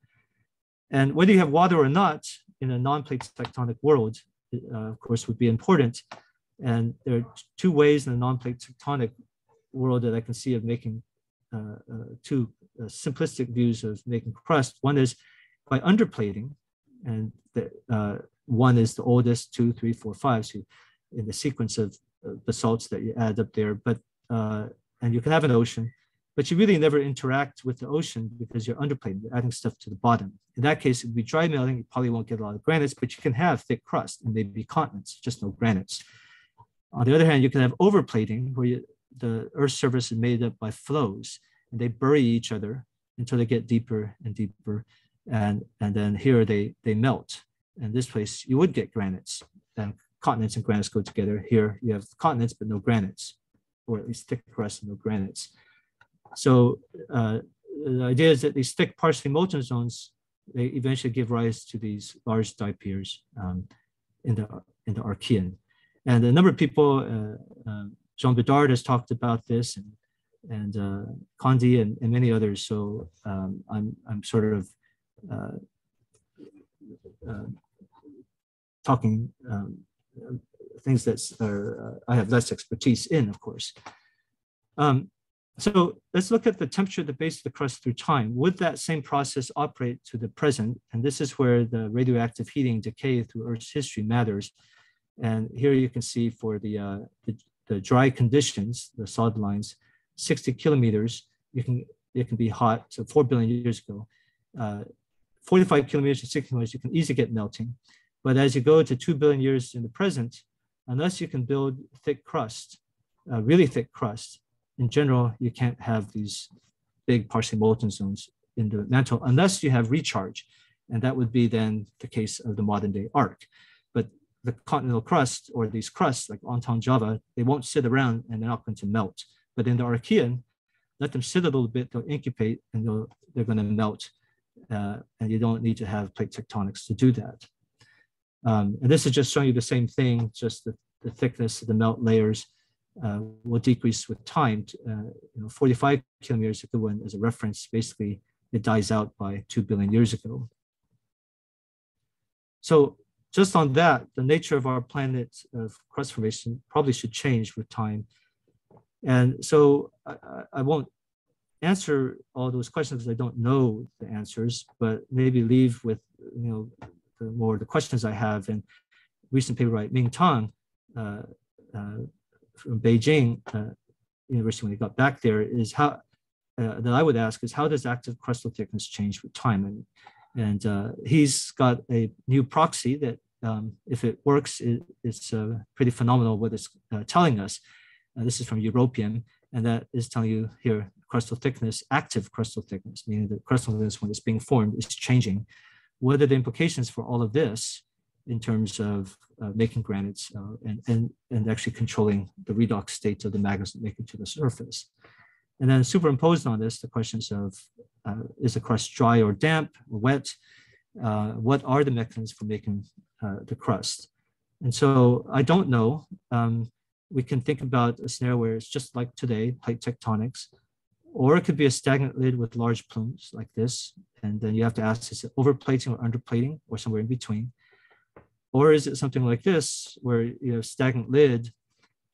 And whether you have water or not in a non-plate tectonic world, uh, of course, would be important. And there are two ways in the non-plate tectonic world that I can see of making two uh, simplistic views of making crust. One is by underplating, and the, uh, one is the oldest, two, three, four, five, so in the sequence of basalts that you add up there. But uh, and you can have an ocean, but you really never interact with the ocean because you're underplating, you're adding stuff to the bottom. In that case, it would be dry melting, you probably won't get a lot of granites, but you can have thick crust and maybe continents, just no granites. On the other hand, you can have overplating where you, the Earth's surface is made up by flows and they bury each other until they get deeper and deeper. and and then here they they melt. And this place you would get granites, and continents and granites go together. Here you have continents but no granites, or at least thick crust and no granites. So uh, the idea is that these thick partially molten zones they eventually give rise to these large diapirs um, in the in the Archean. And a number of people, uh, uh, Jean Bedard has talked about this, and and uh, Condie and, and many others. So um, I'm I'm sort of uh, uh, talking um, things that are uh, I have less expertise in, of course. Um, so let's look at the temperature at the base of the crust through time. Would that same process operate to the present? And this is where the radioactive heating decay through Earth's history matters. And here you can see for the, uh, the, the, dry conditions, the solid lines, 60 kilometers, you can, it can be hot, so 4 billion years ago. Uh, 45 kilometers to 60 kilometers, you can easily get melting. But as you go to 2 billion years in the present, unless you can build thick crust, uh, really thick crust, in general, you can't have these big partially molten zones in the mantle unless you have recharge. And that would be then the case of the modern day arc. But the continental crust or these crusts like Ontong Java, they won't sit around and they're not going to melt. But in the Archean, let them sit a little bit, they'll incubate and they'll, they're going to melt. Uh, and you don't need to have plate tectonics to do that. Um, and this is just showing you the same thing, just the, the thickness of the melt layers uh, will decrease with time. To, uh, you know, 45 kilometers, a good one as a reference, basically it dies out by 2 billion years ago. So just on that, the nature of our planet of crust formation probably should change with time. And so I, I won't answer all those questions because I don't know the answers, but maybe leave with you know the more the questions I have. And recent paper by Ming Tang uh, uh, from Beijing uh, University when he got back there is how uh, that I would ask is how does active crustal thickness change with time? And and uh, he's got a new proxy that um, if it works, it, it's uh, pretty phenomenal what it's uh, telling us. Uh, this is from europium, and that is telling you here crustal thickness, active crustal thickness, meaning the crustal thickness when it's being formed is changing. What are the implications for all of this? in terms of uh, making granites uh, and, and, and actually controlling the redox state of the magnets that make it to the surface. And then superimposed on this, the questions of uh, is the crust dry or damp or wet? Uh, what are the mechanisms for making uh, the crust? And so I don't know. Um, we can think about a scenario where it's just like today, plate tectonics, or it could be a stagnant lid with large plumes like this. And then you have to ask, is it overplating or underplating or somewhere in between? Or is it something like this, where you have stagnant lid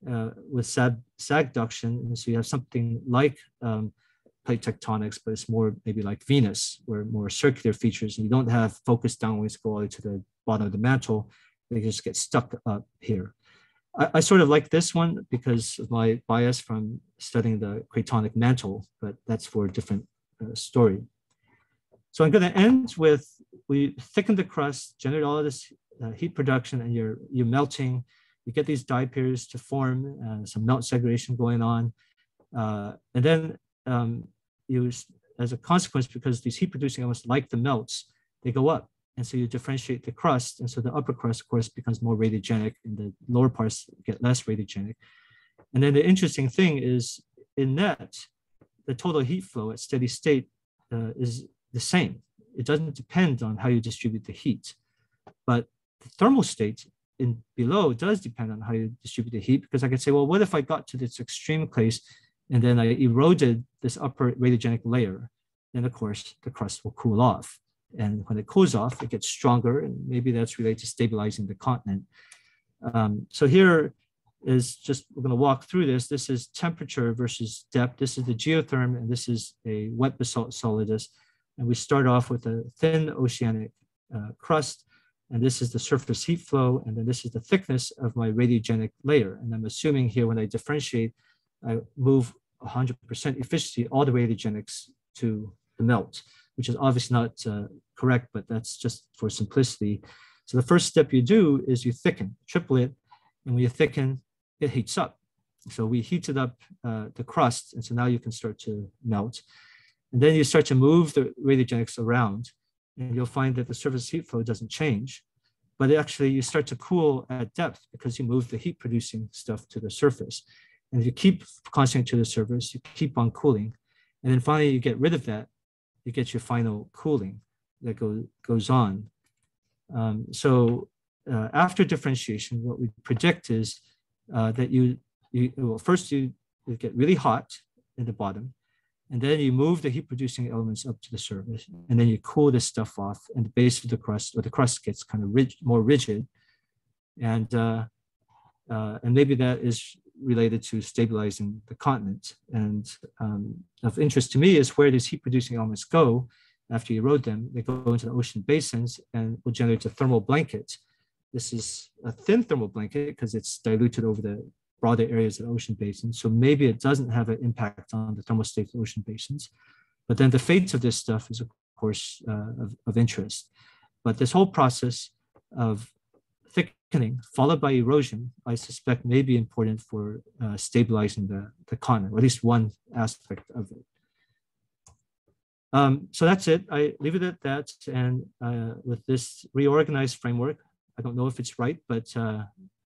uh, with sag, sagduction, and so you have something like um, plate tectonics, but it's more maybe like Venus, where more circular features, and you don't have focused downwards go all the way to the bottom of the mantle. They just get stuck up here. I, I, sort of like this one because of my bias from studying the cratonic mantle, but that's for a different uh, story. So I'm going to end with we thicken the crust, generate all this uh, heat production and you're, you're melting, you get these diapirs to form, uh, some melt segregation going on. Uh, and then um, you, as a consequence, because these heat producing elements like the melts, they go up. And so you differentiate the crust. And so the upper crust, of course, becomes more radiogenic and the lower parts get less radiogenic. And then the interesting thing is in net, the total heat flow at steady state uh, is the same. It doesn't depend on how you distribute the heat. But the thermal state in below does depend on how you distribute the heat because I could say, well, what if I got to this extreme place and then I eroded this upper radiogenic layer? Then of course the crust will cool off. And when it cools off, it gets stronger and maybe that's related to stabilizing the continent. Um, so here is just, we're gonna walk through this. This is temperature versus depth. This is the geotherm and this is a wet basalt solidus. And we start off with a thin oceanic uh, crust and this is the surface heat flow, and then this is the thickness of my radiogenic layer. And I'm assuming here when I differentiate, I move 100% efficiency, all the radiogenics to the melt, which is obviously not uh, correct, but that's just for simplicity. So the first step you do is you thicken, triple it, and when you thicken, it heats up. So we heated up uh, the crust, and so now you can start to melt. And then you start to move the radiogenics around. and you'll find that the surface heat flow doesn't change, but actually you start to cool at depth because you move the heat producing stuff to the surface. And if you keep concentrating to the surface, you keep on cooling. And then finally you get rid of that, you get your final cooling that go, goes on. Um, so uh, after differentiation, what we predict is uh, that you, you well, first you, you get really hot in the bottom, and then you move the heat producing elements up to the surface, and then you cool this stuff off, and the base of the crust or the crust gets kind of rig more rigid, and uh, uh, and maybe that is related to stabilizing the continent. And um, of interest to me is where these heat producing elements go after you erode them. They go into the ocean basins and will generate a thermal blanket. This is a thin thermal blanket because it's diluted over the broader areas of the ocean basin. So maybe it doesn't have an impact on the thermal state of ocean basins. But then the fate of this stuff is, of course, uh, of, of interest. But this whole process of thickening followed by erosion, I suspect may be important for uh, stabilizing the, the continent, or at least one aspect of it. Um, so that's it. I leave it at that. And uh, with this reorganized framework, I don't know if it's right, but uh,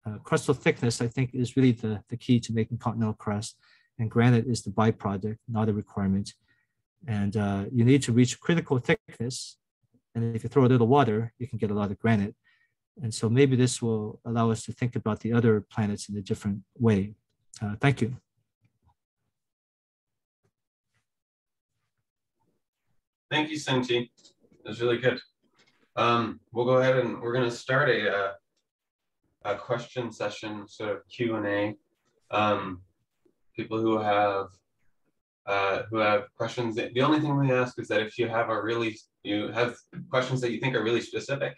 uh, crustal thickness, I think, is really the, the key to making continental crust. And granite is the byproduct, not a requirement. And uh, you need to reach critical thickness. And if you throw a little water, you can get a lot of granite. And so maybe this will allow us to think about the other planets in a different way. Uh, thank you. Thank you, Cin-Ty. That's really good. Um, we'll go ahead and we're going to start a, uh, a question session, sort of Q and A. Um, people who have uh, who have questions. The only thing we ask is that if you have a really you have questions that you think are really specific,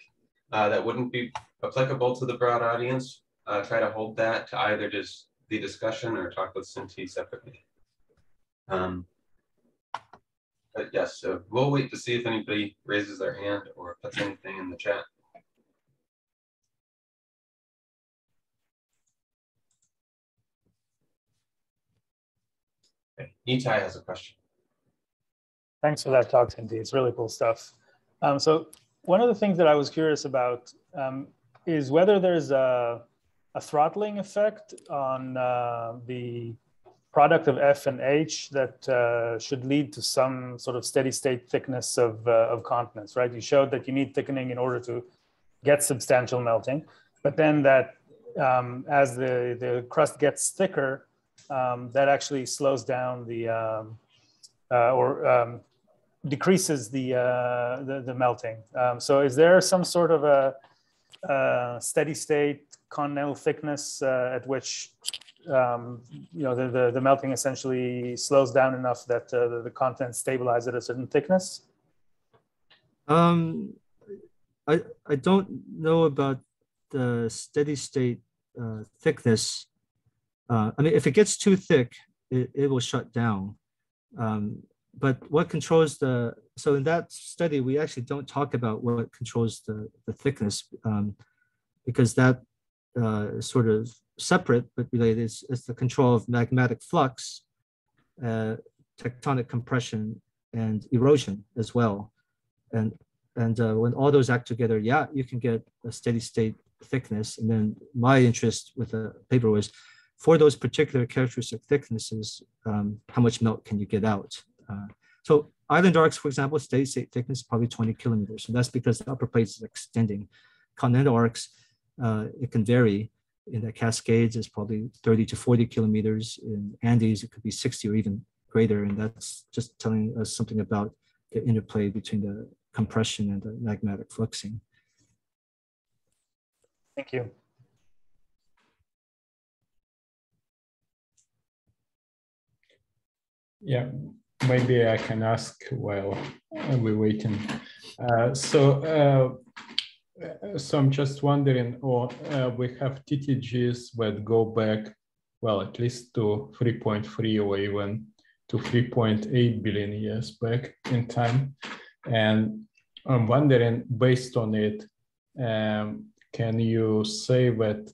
uh, that wouldn't be applicable to the broad audience, uh, try to hold that to either just the discussion or talk with Cin-Ty separately. Um, but yes, so we'll wait to see if anybody raises their hand or puts anything in the chat. Itai has a question. Thanks for that talk, Cin-Ty. It's really cool stuff. Um, so one of the things that I was curious about um, is whether there's a, a throttling effect on uh, the product of F and H that uh, should lead to some sort of steady state thickness of, uh, of continents, right? You showed that you need thickening in order to get substantial melting, but then that um, as the, the crust gets thicker, um, that actually slows down the, um, uh, or um, decreases the, uh, the, the, melting. Um, so is there some sort of a, a steady state continental thickness uh, at which um, you know the, the, the, melting essentially slows down enough that uh, the, the content stabilizes at a certain thickness? Um, I, I don't know about the steady state uh, thickness. Uh, I mean, if it gets too thick, it, it will shut down. Um, but what controls the, so in that study, we actually don't talk about what controls the, the thickness um, because that uh, sort of separate but related is, is the control of magmatic flux, uh, tectonic compression, and erosion as well. And, and uh, when all those act together, yeah, you can get a steady state thickness. And then my interest with the paper was for those particular characteristic thicknesses, um, how much melt can you get out? Uh, so island arcs, for example, steady state thickness is probably 20 kilometers. And that's because the upper plate is extending. Continental arcs, uh, it can vary. In the Cascades, it's probably 30 to 40 kilometers. In Andes, it could be 60 or even greater. And that's just telling us something about the interplay between the compression and the magmatic fluxing. Thank you. Yeah, maybe I can ask while we're waiting. Uh, so, uh, so I'm just wondering, or uh, we have TTGs that go back, well, at least to 3.3 or even to 3.8 billion years back in time. And I'm wondering, based on it, um, can you say that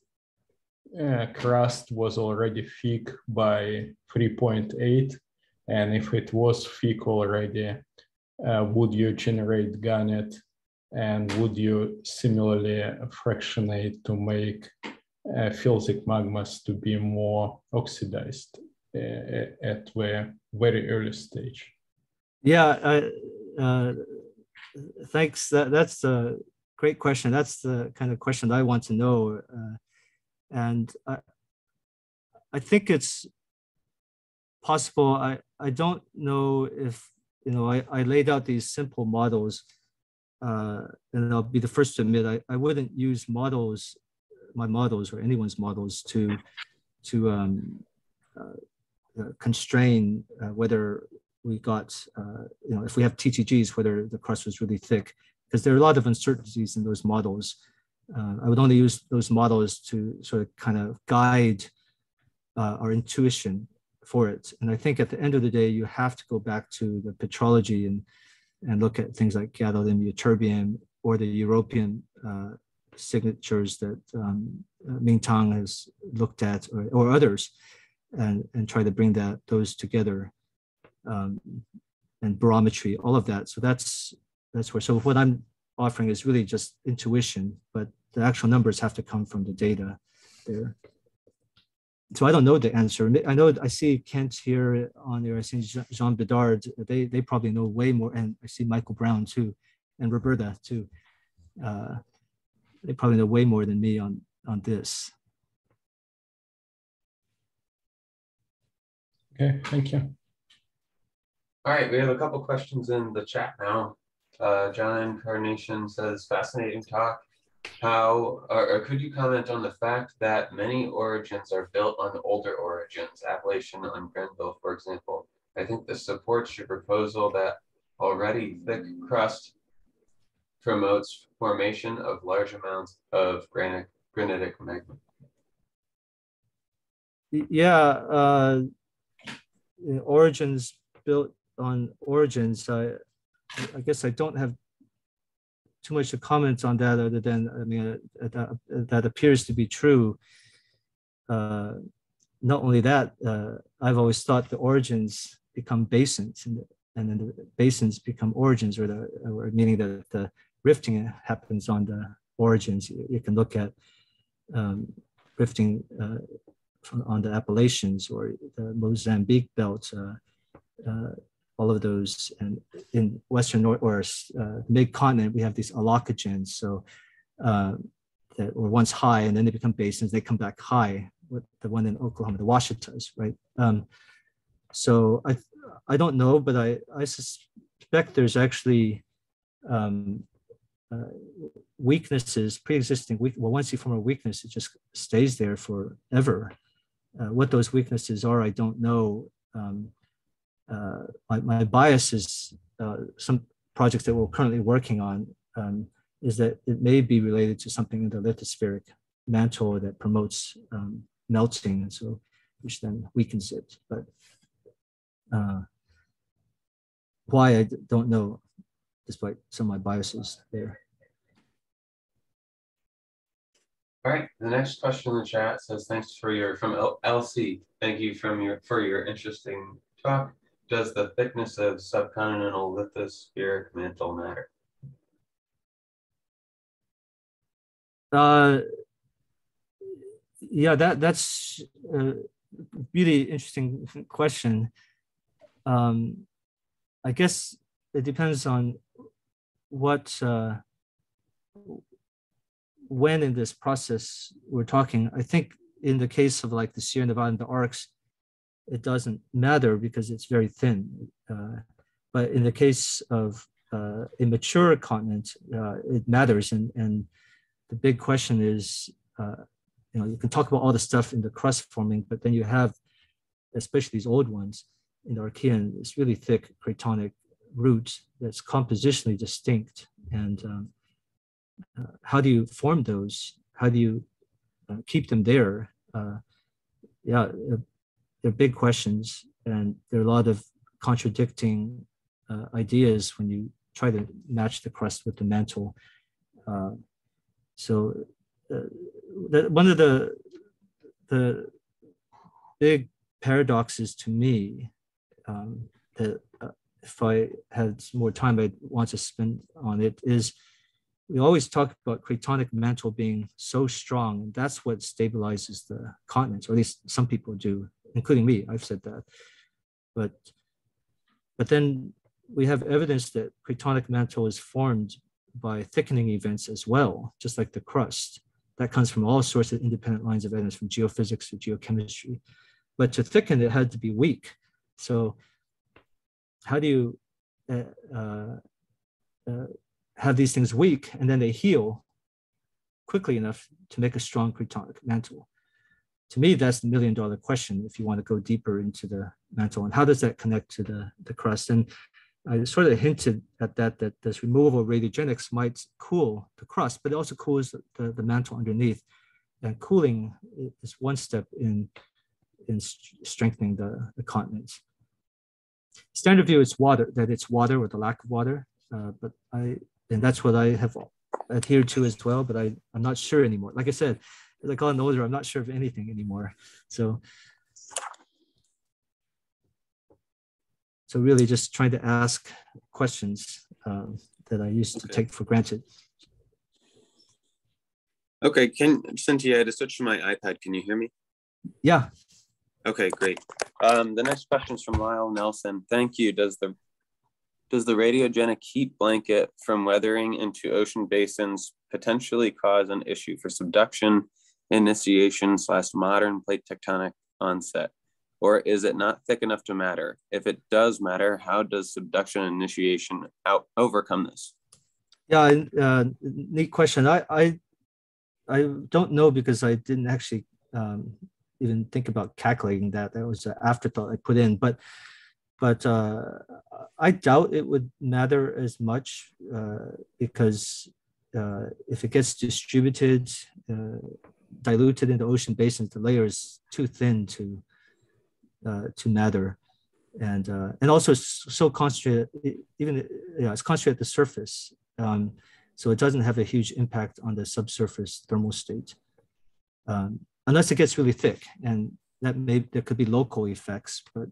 uh, crust was already thick by 3.8 and if it was thick already, uh, would you generate garnet And would you similarly fractionate to make uh, felsic magmas to be more oxidized uh, at the very early stage? Yeah, uh, thanks. That, that's a great question. That's the kind of question I want to know. Uh, and I, I think it's possible. I, I don't know if, you know, I, I laid out these simple models uh, and I'll be the first to admit I, I wouldn't use models, my models or anyone's models to, to um, uh, constrain uh, whether we got, uh, you know, if we have TTGs, whether the crust was really thick, because there are a lot of uncertainties in those models. Uh, I would only use those models to sort of kind of guide uh, our intuition for it. And I think at the end of the day, you have to go back to the petrology and, and look at things like gadolinium, ytterbium, or the europium uh, signatures that um, Ming Tang has looked at, or, or others, and, and try to bring that those together um, and barometry, all of that. So that's that's where. So what I'm offering is really just intuition, but the actual numbers have to come from the data there. So I don't know the answer. I know I see Kent here on there. I see Jean Bedard. They they probably know way more, and I see Michael Brown too, and Roberta too. Uh, they probably know way more than me on on this. Okay, thank you. All right, we have a couple questions in the chat now. Uh, John Carnation says, fascinating talk. How, or, or, could you comment on the fact that many orogens are built on older orogens, Appalachian on Grenville, for example? I think this supports your proposal that already thick crust promotes formation of large amounts of granite, granitic magma. Yeah, uh, orogens built on orogens. I, I guess I don't have too much to comment on that other than, I mean, uh, that, uh, that appears to be true. Uh, not only that, uh, I've always thought the orogens become basins and, and then the basins become orogens, or the, or meaning that the rifting happens on the orogens. You, you can look at um, rifting uh, on the Appalachians or the Mozambique belt, uh, uh, all of those. And in Western North or uh, mid continent, we have these aulacogens. So uh, that were once high and then they become basins, they come back high. With the one in Oklahoma, the Ouachitas, right? Um, so I, I don't know, but I, I suspect there's actually um, uh, weaknesses, pre-existing weak. Well, once you form a weakness, it just stays there forever. Uh, what those weaknesses are, I don't know. Um, uh, my, my bias is uh, some projects that we're currently working on um, is that it may be related to something in the lithospheric mantle that promotes um, melting, and so which then weakens it. But uh, why I don't know, despite some of my biases there. All right, the next question in the chat says, thanks for your, from LC, thank you from your, for your interesting talk does the thickness of subcontinental lithospheric mantle matter? Uh, yeah, that that's a really interesting question. Um, I guess it depends on what uh, when in this process we're talking. I think in the case of like the Sierra Nevada and the arcs, it doesn't matter because it's very thin. Uh, but in the case of uh, a mature continent, uh, it matters. And, and the big question is, uh, you know, you can talk about all the stuff in the crust forming, but then you have, especially these old ones in the Archean, this really thick cratonic root that's compositionally distinct. And um, uh, how do you form those? How do you uh, keep them there? yeah, they're big questions and there are a lot of contradicting uh, ideas when you try to match the crust with the mantle. Uh, so uh, the, one of the the big paradoxes to me um, that uh, if I had more time I'd want to spend on it is we always talk about cratonic mantle being so strong. And that's what stabilizes the continents, or at least some people do, including me. I've said that. But, but then we have evidence that cratonic mantle is formed by thickening events as well, just like the crust. That comes from all sorts of independent lines of evidence, from geophysics to geochemistry. But to thicken, it had to be weak. So how do you uh, uh, uh, have these things weak and then they heal quickly enough to make a strong cratonic mantle? To me, that's the million dollar question if you want to go deeper into the mantle. And how does that connect to the, the crust? And I sort of hinted at that, that this removal of radiogenics might cool the crust, but it also cools the, the, mantle underneath. And cooling is one step in, in strengthening the, the continents. Standard view is water, that it's water or the lack of water, uh, but I, and that's what I have adhered to as well, but I, I'm not sure anymore. Like I said, like gotten older, I'm not sure of anything anymore. So So really just trying to ask questions um, that I used okay. to take for granted. Okay, can Cynthia, I just switched to my iPad. Can you hear me? Yeah. Okay, great. Um, the next question is from Lyle Nelson. Thank you. Does the does the radiogenic heat blanket from weathering into ocean basins potentially cause an issue for subduction, initiation slash modern plate tectonic onset? or is it not thick enough to matter? If it does matter, how does subduction initiation out overcome this? Yeah, uh, neat question. I, I I don't know because I didn't actually um, even think about calculating that. That was an afterthought I put in, but but uh, I doubt it would matter as much uh, because uh, if it gets distributed, uh, diluted in the ocean basins, the layer is too thin to uh, to matter, and uh, and also it's so concentrated. Even yeah, it's concentrated at the surface, um, so it doesn't have a huge impact on the subsurface thermal state, um, unless it gets really thick, and that may there could be local effects, but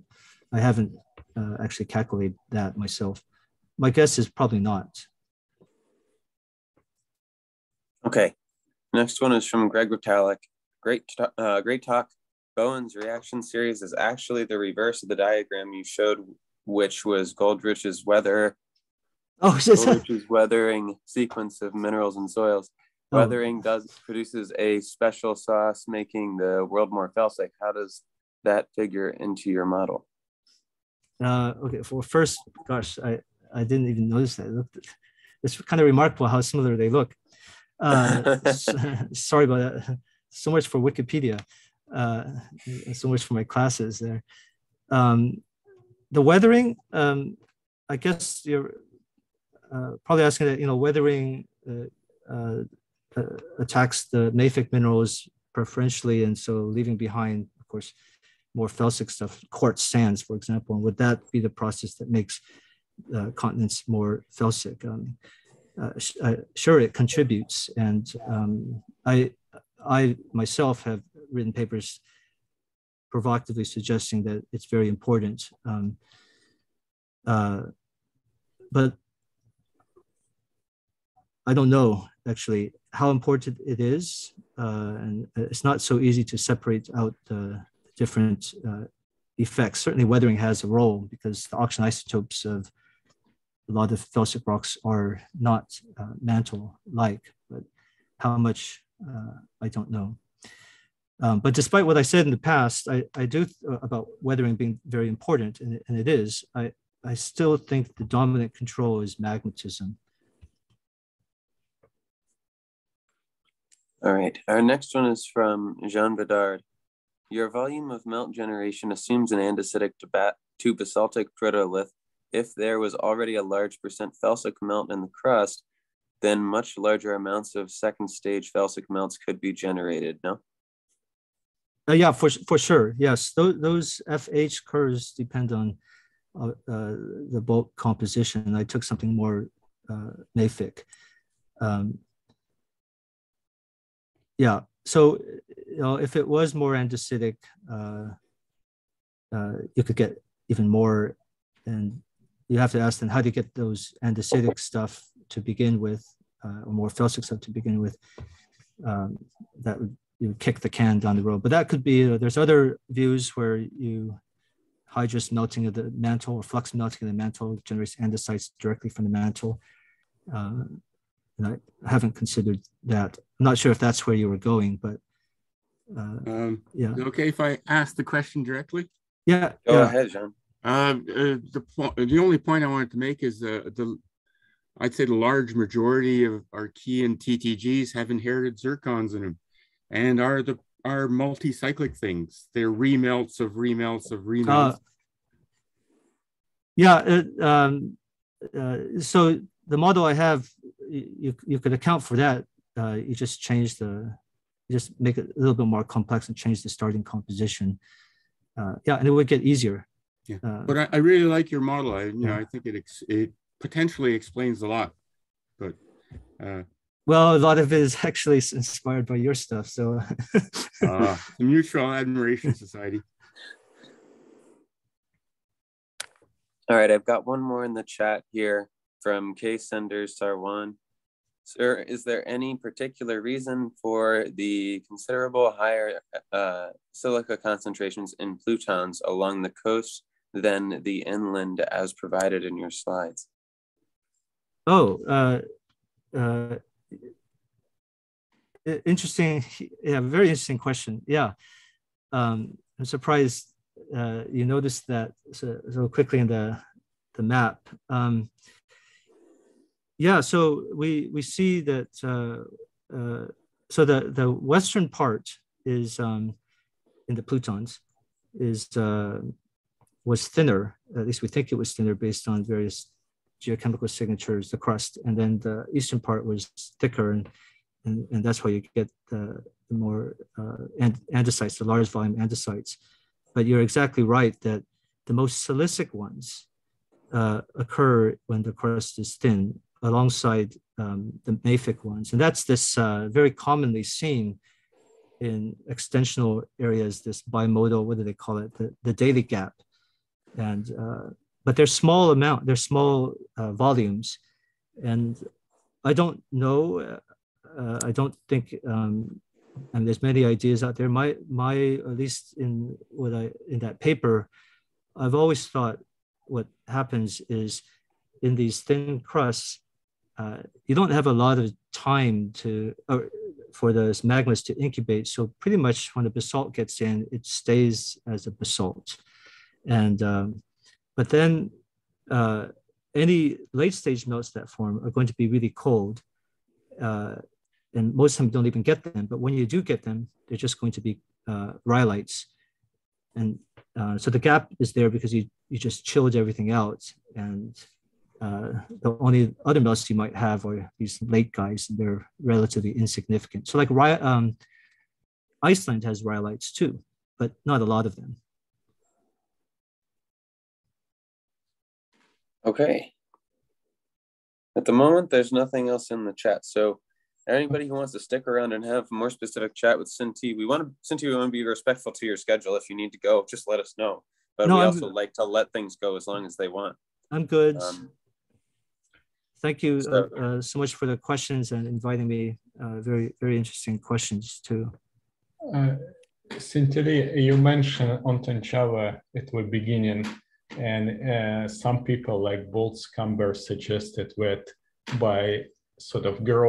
I haven't uh, actually calculated that myself. My guess is probably not. Okay, next one is from Greg Rotalik. Great, uh, great talk. Bowen's reaction series is actually the reverse of the diagram you showed, which was Goldich's weather. Oh, Goldich's weathering sequence of minerals and soils. Oh. Weathering does produces a special sauce, making the world more felsic. How does that figure into your model? Uh, okay, well, first, gosh, I, I didn't even notice that. It's kind of remarkable how similar they look. Uh, sorry about that. So much for Wikipedia uh, so much for my classes there. Um, the weathering, um, I guess you're uh, probably asking that, you know, weathering uh, uh, attacks the mafic minerals preferentially, and so leaving behind, of course, more felsic stuff, quartz sands, for example. And would that be the process that makes uh, continents more felsic? Um, sure, it contributes, and um, I, I myself have written papers provocatively suggesting that it's very important. Um, uh, but I don't know actually how important it is, uh, and it's not so easy to separate out the different uh, effects. Certainly, weathering has a role because the oxygen isotopes of a lot of felsic rocks are not uh, mantle-like, but how much uh, I don't know. Um, but despite what I said in the past, I, I do uh, about weathering being very important, and, and it is, I, I still think the dominant control is magmatism. All right, our next one is from Jean Bedard. Your volume of melt generation assumes an andesitic to, to basaltic protolith. If there was already a large percent felsic melt in the crust, then much larger amounts of second stage felsic melts could be generated, no? Uh, yeah, for for sure. Yes, those, those FH curves depend on uh, uh, the bulk composition. I took something more uh, mafic. Um, yeah, so you know, if it was more andesitic, uh, uh, you could get even more. And you have to ask them how do you get those andesitic stuff to begin with uh, or more fail success to begin with, um, that would you would kick the can down the road. But that could be, uh, there's other views where you hydrous melting of the mantle or flux melting of the mantle generates andesites directly from the mantle. Uh, and I haven't considered that. I'm not sure if that's where you were going, but uh, Um, yeah, okay if I ask the question directly? yeah, Go yeah. ahead, John. Uh, uh, the point, the only point I wanted to make is uh, the, I'd say the large majority of Archean TTGs have inherited zircons in them, and are the are multi-cyclic things. They're remelts of remelts of remelts. Uh, yeah, it, um, uh, so the model I have, you, you could account for that. Uh, you just change the, you just make it a little bit more complex and change the starting composition. Uh, yeah, and it would get easier. Yeah, Uh, but I, I really like your model. I, you know, I think it ex, it potentially explains a lot. But uh, well, a lot of it is actually inspired by your stuff. So uh, the Mutual Admiration Society. All right, I've got one more in the chat here from K Sender Sarwan. Sir, is there any particular reason for the considerable higher uh, silica concentrations in plutons along the coast than the inland as provided in your slides? Oh, uh, uh, interesting. Yeah, very interesting question. Yeah, um, I'm surprised uh, you noticed that so, so quickly in the the map. Um, yeah, so we we see that. Uh, uh, so the the western part is um, in the plutons is uh, was thinner. At least we think it was thinner based on various geochemical signatures, the crust, and then the eastern part was thicker, and and, and that's why you get the, the more uh, and- andesites, the large volume andesites. But you're exactly right that the most silicic ones uh, occur when the crust is thin, alongside um, the mafic ones, and that's this uh, very commonly seen in extensional areas. This bimodal, what do they call it? The, the Daly gap, and uh, but they're small amount, they're small uh, volumes, and I don't know. Uh, uh, I don't think, um, and there's many ideas out there. My my at least in what I in that paper, I've always thought what happens is in these thin crusts, uh, you don't have a lot of time to or for those magmas to incubate. So pretty much when the basalt gets in, it stays as a basalt, and um, but then uh, any late stage melts that form are going to be really cold. Uh, and most of them don't even get them. But when you do get them, they're just going to be uh, rhyolites. And uh, so the gap is there because you, you just chilled everything out. And uh, the only other melts you might have are these late guys, and they're relatively insignificant. So like um, Iceland has rhyolites too, but not a lot of them. Okay. At the moment, there's nothing else in the chat. So anybody who wants to stick around and have a more specific chat with Cin-Ty, we want to Cin-Ty, we want to be respectful to your schedule. If you need to go, just let us know. But No, we I'm- also like to let things go as long as they want. I'm good. Um, Thank you uh, so- uh, so much for the questions and inviting me. Uh, very, very interesting questions too. Uh, Cin-Ty Lee, you mentioned Ontong Java at the beginning, and uh, some people like Bolt Scumber suggested that by sort of growing